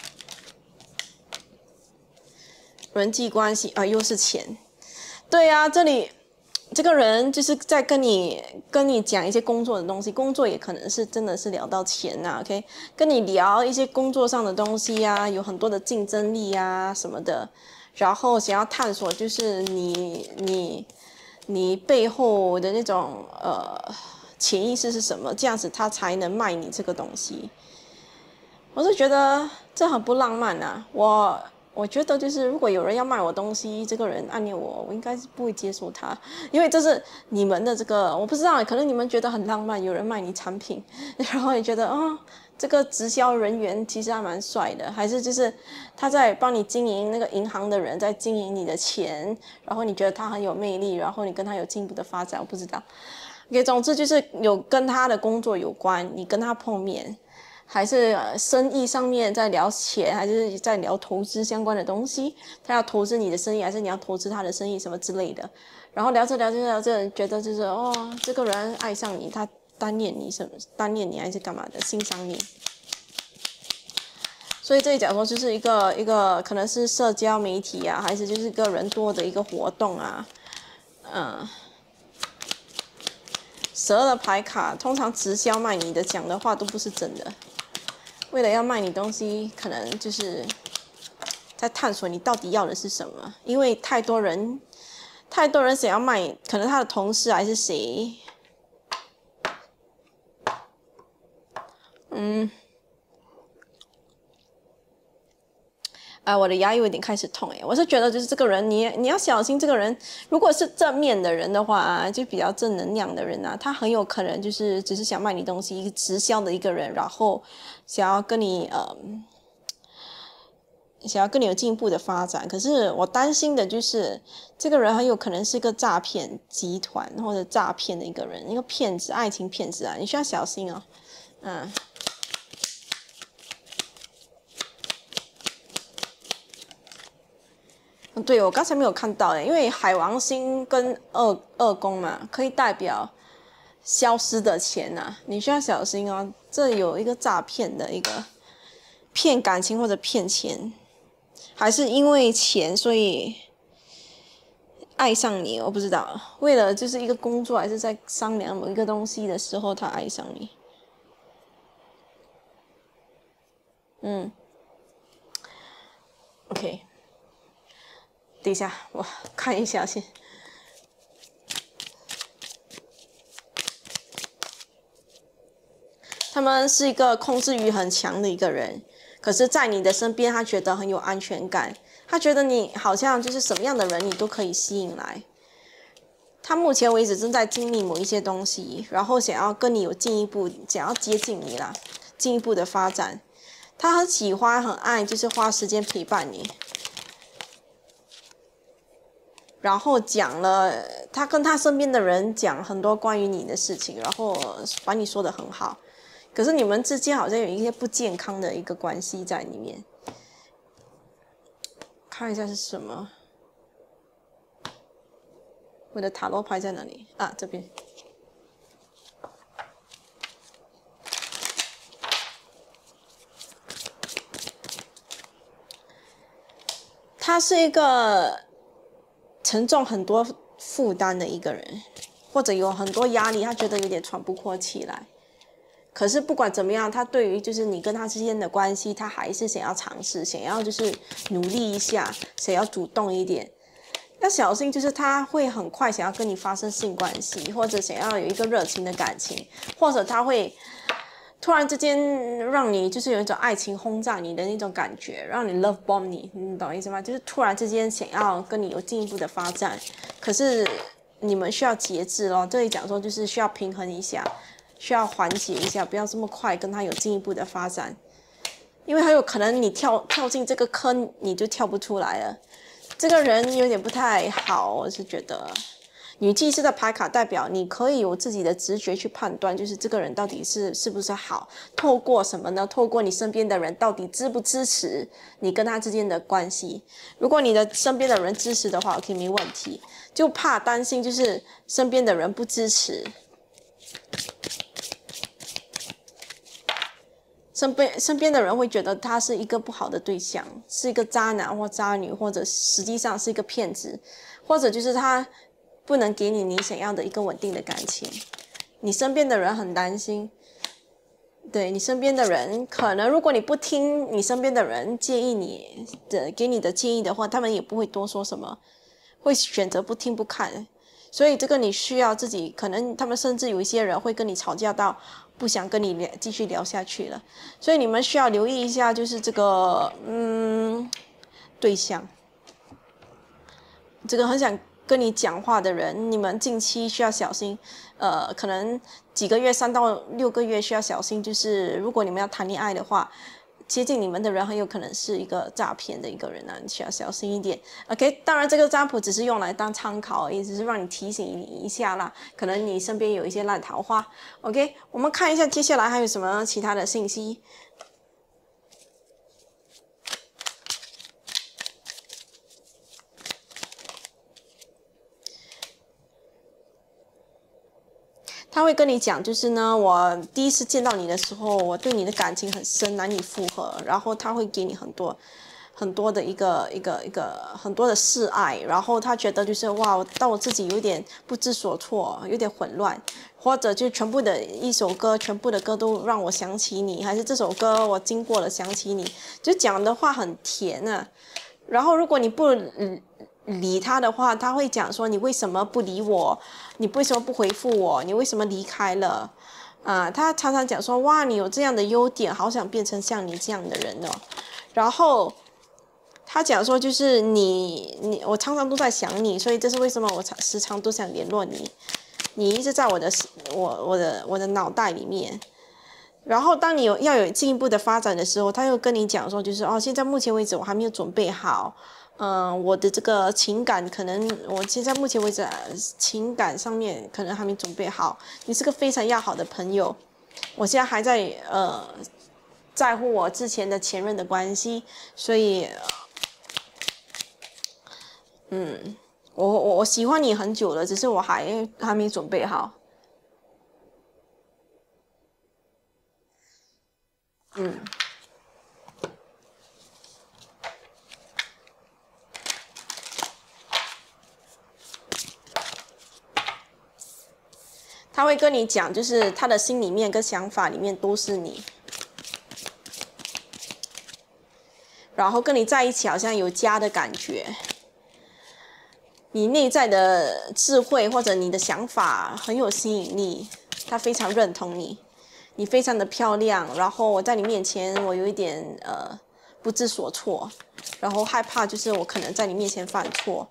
人际关系啊，又是钱，对啊，这里这个人就是在跟你跟你讲一些工作的东西，工作也可能是真的是聊到钱呐，OK，跟你聊一些工作上的东西呀，有很多的竞争力呀什么的，然后想要探索就是你你你背后的那种呃。潜意识是什么？这样子他才能卖你这个东西。我是觉得这很不浪漫啊！我我觉得就是如果有人要卖我东西，这个人暗恋我，我应该是不会接受他，因为这是你们的这个，我不知道，可能你们觉得很浪漫，有人卖你产品，然后也觉得啊，这个直销人员其实还蛮帅的，还是就是他在帮你经营那个银行的人在经营你的钱，然后你觉得他很有魅力，然后你跟他有进一步的发展，我不知道。OK，总之就是有跟他的工作有关，你跟他碰面，还是生意上面在聊钱，还是在聊投资相关的东西？他要投资你的生意，还是你要投资他的生意什么之类的？然后聊着聊着聊着，觉得就是哦，这个人爱上你，他单恋你什么？单恋你还是干嘛的？欣赏你。所以这里讲说就是一个一个可能是社交媒体啊，还是就是个人多的一个活动啊，嗯。十二的牌卡通常直销卖你的讲的话都不是真的，为了要卖你东西，可能就是在探索你到底要的是什么。因为太多人，太多人想要卖，可能他的同事还是谁，嗯。啊，我的牙有点开始痛哎，我是觉得就是这个人，你你要小心这个人，如果是正面的人的话，就比较正能量的人啊，他很有可能就是只是想卖你东西，一个直销的一个人，然后想要跟你呃，想要跟你有进一步的发展。可是我担心的就是这个人很有可能是个诈骗集团或者诈骗的一个人，一个骗子，爱情骗子啊，你需要小心哦，嗯。对，我刚才没有看到诶，因为海王星跟二二宫嘛，可以代表消失的钱呐，你需要小心哦。这有一个诈骗的一个骗感情或者骗钱，还是因为钱所以爱上你？我不知道，为了就是一个工作，还是在商量某一个东西的时候他爱上你？嗯，OK。等一下我看一下先。他们是一个控制欲很强的一个人可是在你的身边他觉得很有安全感他觉得你好像就是什么样的人你都可以吸引来。他目前为止正在经历某一些东西然后想要跟你有进一步想要接近你啦进一步的发展。他很喜欢很爱就是花时间陪伴你。然后讲了，他跟他身边的人讲很多关于你的事情，然后把你说的很好。可是你们之间好像有一些不健康的一个关系在里面。看一下是什么？我的塔罗牌在哪里？啊，这边。他是一个。沉重很多负担的一个人，或者有很多压力，他觉得有点喘不过气来。可是不管怎么样，他对于就是你跟他之间的关系，他还是想要尝试，想要就是努力一下，想要主动一点。要小心，就是他会很快想要跟你发生性关系，或者想要有一个热情的感情，或者他会。突然之间，让你就是有一种爱情轰炸你的那种感觉，让你 love bomb 你，你懂意思吗？就是突然之间想要跟你有进一步的发展，可是你们需要节制咯。这里讲说就是需要平衡一下，需要缓解一下，不要这么快跟他有进一步的发展，因为很有可能你跳跳进这个坑，你就跳不出来了。这个人有点不太好，我是觉得。女祭司的牌卡代表你可以有自己的直觉去判断，就是这个人到底是是不是好。透过什么呢？透过你身边的人到底支不支持你跟他之间的关系。如果你的身边的人支持的话，OK 没问题。就怕担心就是身边的人不支持，身边身边的人会觉得他是一个不好的对象，是一个渣男或渣女，或者实际上是一个骗子，或者就是他。不能给你你想要的一个稳定的感情，你身边的人很担心，对你身边的人可能如果你不听你身边的人建议你的给你的建议的话，他们也不会多说什么，会选择不听不看，所以这个你需要自己，可能他们甚至有一些人会跟你吵架到不想跟你聊继续聊下去了，所以你们需要留意一下，就是这个嗯对象，这个很想。跟你讲话的人，你们近期需要小心，呃，可能几个月、三到六个月需要小心。就是如果你们要谈恋爱的话，接近你们的人很有可能是一个诈骗的一个人呢，你需要小心一点。OK，当然这个占卜只是用来当参考而已，只是让你提醒你一下啦。可能你身边有一些烂桃花。OK，我们看一下接下来还有什么其他的信息。他会跟你讲，就是呢，我第一次见到你的时候，我对你的感情很深，难以复合。然后他会给你很多很多的一个一个一个很多的示爱。然后他觉得就是哇，到我自己有点不知所措，有点混乱，或者就全部的一首歌，全部的歌都让我想起你，还是这首歌我经过了想起你，就讲的话很甜啊。然后如果你不嗯。理他的话，他会讲说：“你为什么不理我？你为什么不回复我？你为什么离开了？”啊，他常常讲说：“哇，你有这样的优点，好想变成像你这样的人哦。”然后他讲说：“就是你，你，我常常都在想你，所以这是为什么我常时常都想联络你。你一直在我的我我的我的脑袋里面。然后当你有要有进一步的发展的时候，他又跟你讲说：就是哦，现在目前为止我还没有准备好。”嗯，我的这个情感可能，我现在目前为止情感上面可能还没准备好。你是个非常要好的朋友，我现在还在呃在乎我之前的前任的关系，所以，嗯，我我我喜欢你很久了，只是我还还没准备好。嗯。会跟你讲，就是他的心里面跟想法里面都是你，然后跟你在一起好像有家的感觉。你内在的智慧或者你的想法很有吸引力，他非常认同你。你非常的漂亮，然后我在你面前我有一点呃不知所措，然后害怕就是我可能在你面前犯错。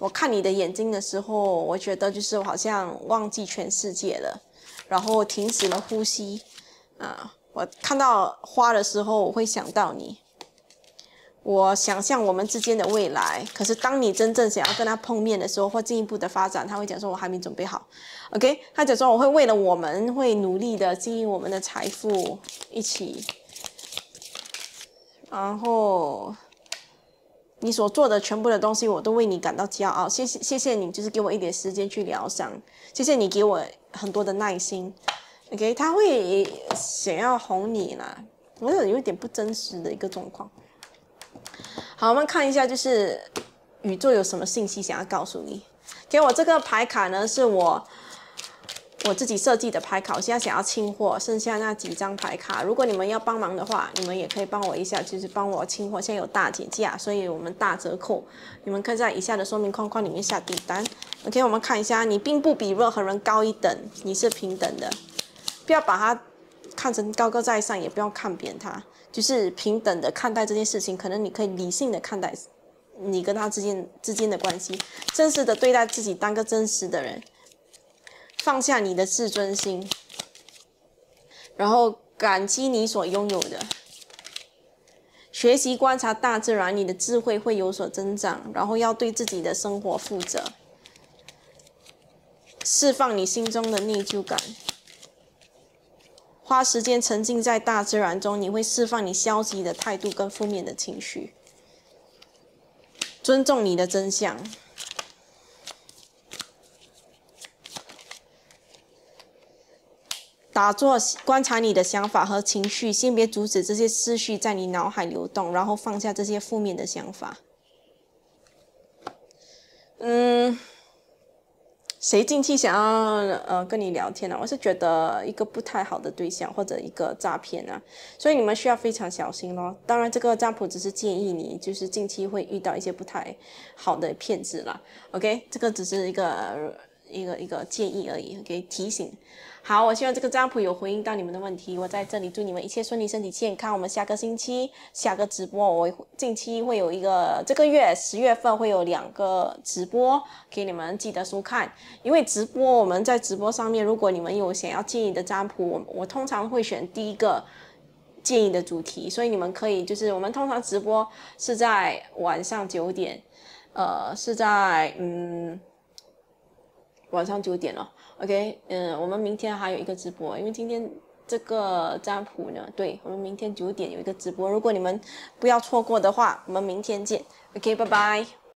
我看你的眼睛的时候，我觉得就是我好像忘记全世界了，然后停止了呼吸啊。我看到花的时候，我会想到你。我想象我们之间的未来，可是当你真正想要跟他碰面的时候，或进一步的发展，他会讲说：“我还没准备好。”OK，他讲说：“我会为了我们会努力的经营我们的财富，一起。”然后你所做的全部的东西，我都为你感到骄傲。谢谢，谢谢你，就是给我一点时间去疗伤。谢谢你给我很多的耐心。OK，他会想要哄你啦，我有有点不真实的一个状况。好，我们看一下，就是宇宙有什么信息想要告诉你。给我这个牌卡呢，是我我自己设计的牌卡。我现在想要清货，剩下那几张牌卡，如果你们要帮忙的话，你们也可以帮我一下，就是帮我清货。现在有大减价，所以我们大折扣，你们可以在以下的说明框框里面下订单。OK，我们看一下，你并不比任何人高一等，你是平等的，不要把它看成高高在上，也不要看扁他。就是平等的看待这件事情，可能你可以理性的看待你跟他之间之间的关系，真实的对待自己，当个真实的人，放下你的自尊心，然后感激你所拥有的，学习观察大自然，你的智慧会有所增长，然后要对自己的生活负责，释放你心中的内疚感。花时间沉浸在大自然中，你会释放你消极的态度跟负面的情绪。尊重你的真相，打坐观察你的想法和情绪，先别阻止这些思绪在你脑海流动，然后放下这些负面的想法。嗯。谁近期想要呃跟你聊天呢？我是觉得一个不太好的对象或者一个诈骗啊，所以你们需要非常小心咯。当然，这个占卜只是建议你，就是近期会遇到一些不太好的骗子啦。OK，这个只是一个一个一个建议而已，OK 提醒。好，我希望这个占卜有回应到你们的问题。我在这里祝你们一切顺利，身体健康。我们下个星期下个直播，我近期会有一个，这个月十月份会有两个直播，给你们记得收看。因为直播我们在直播上面，如果你们有想要建议的占卜，我我通常会选第一个建议的主题，所以你们可以就是我们通常直播是在晚上九点，呃，是在嗯晚上九点了。OK，嗯，我们明天还有一个直播，因为今天这个占卜呢，对我们明天九点有一个直播，如果你们不要错过的话，我们明天见。OK，拜拜。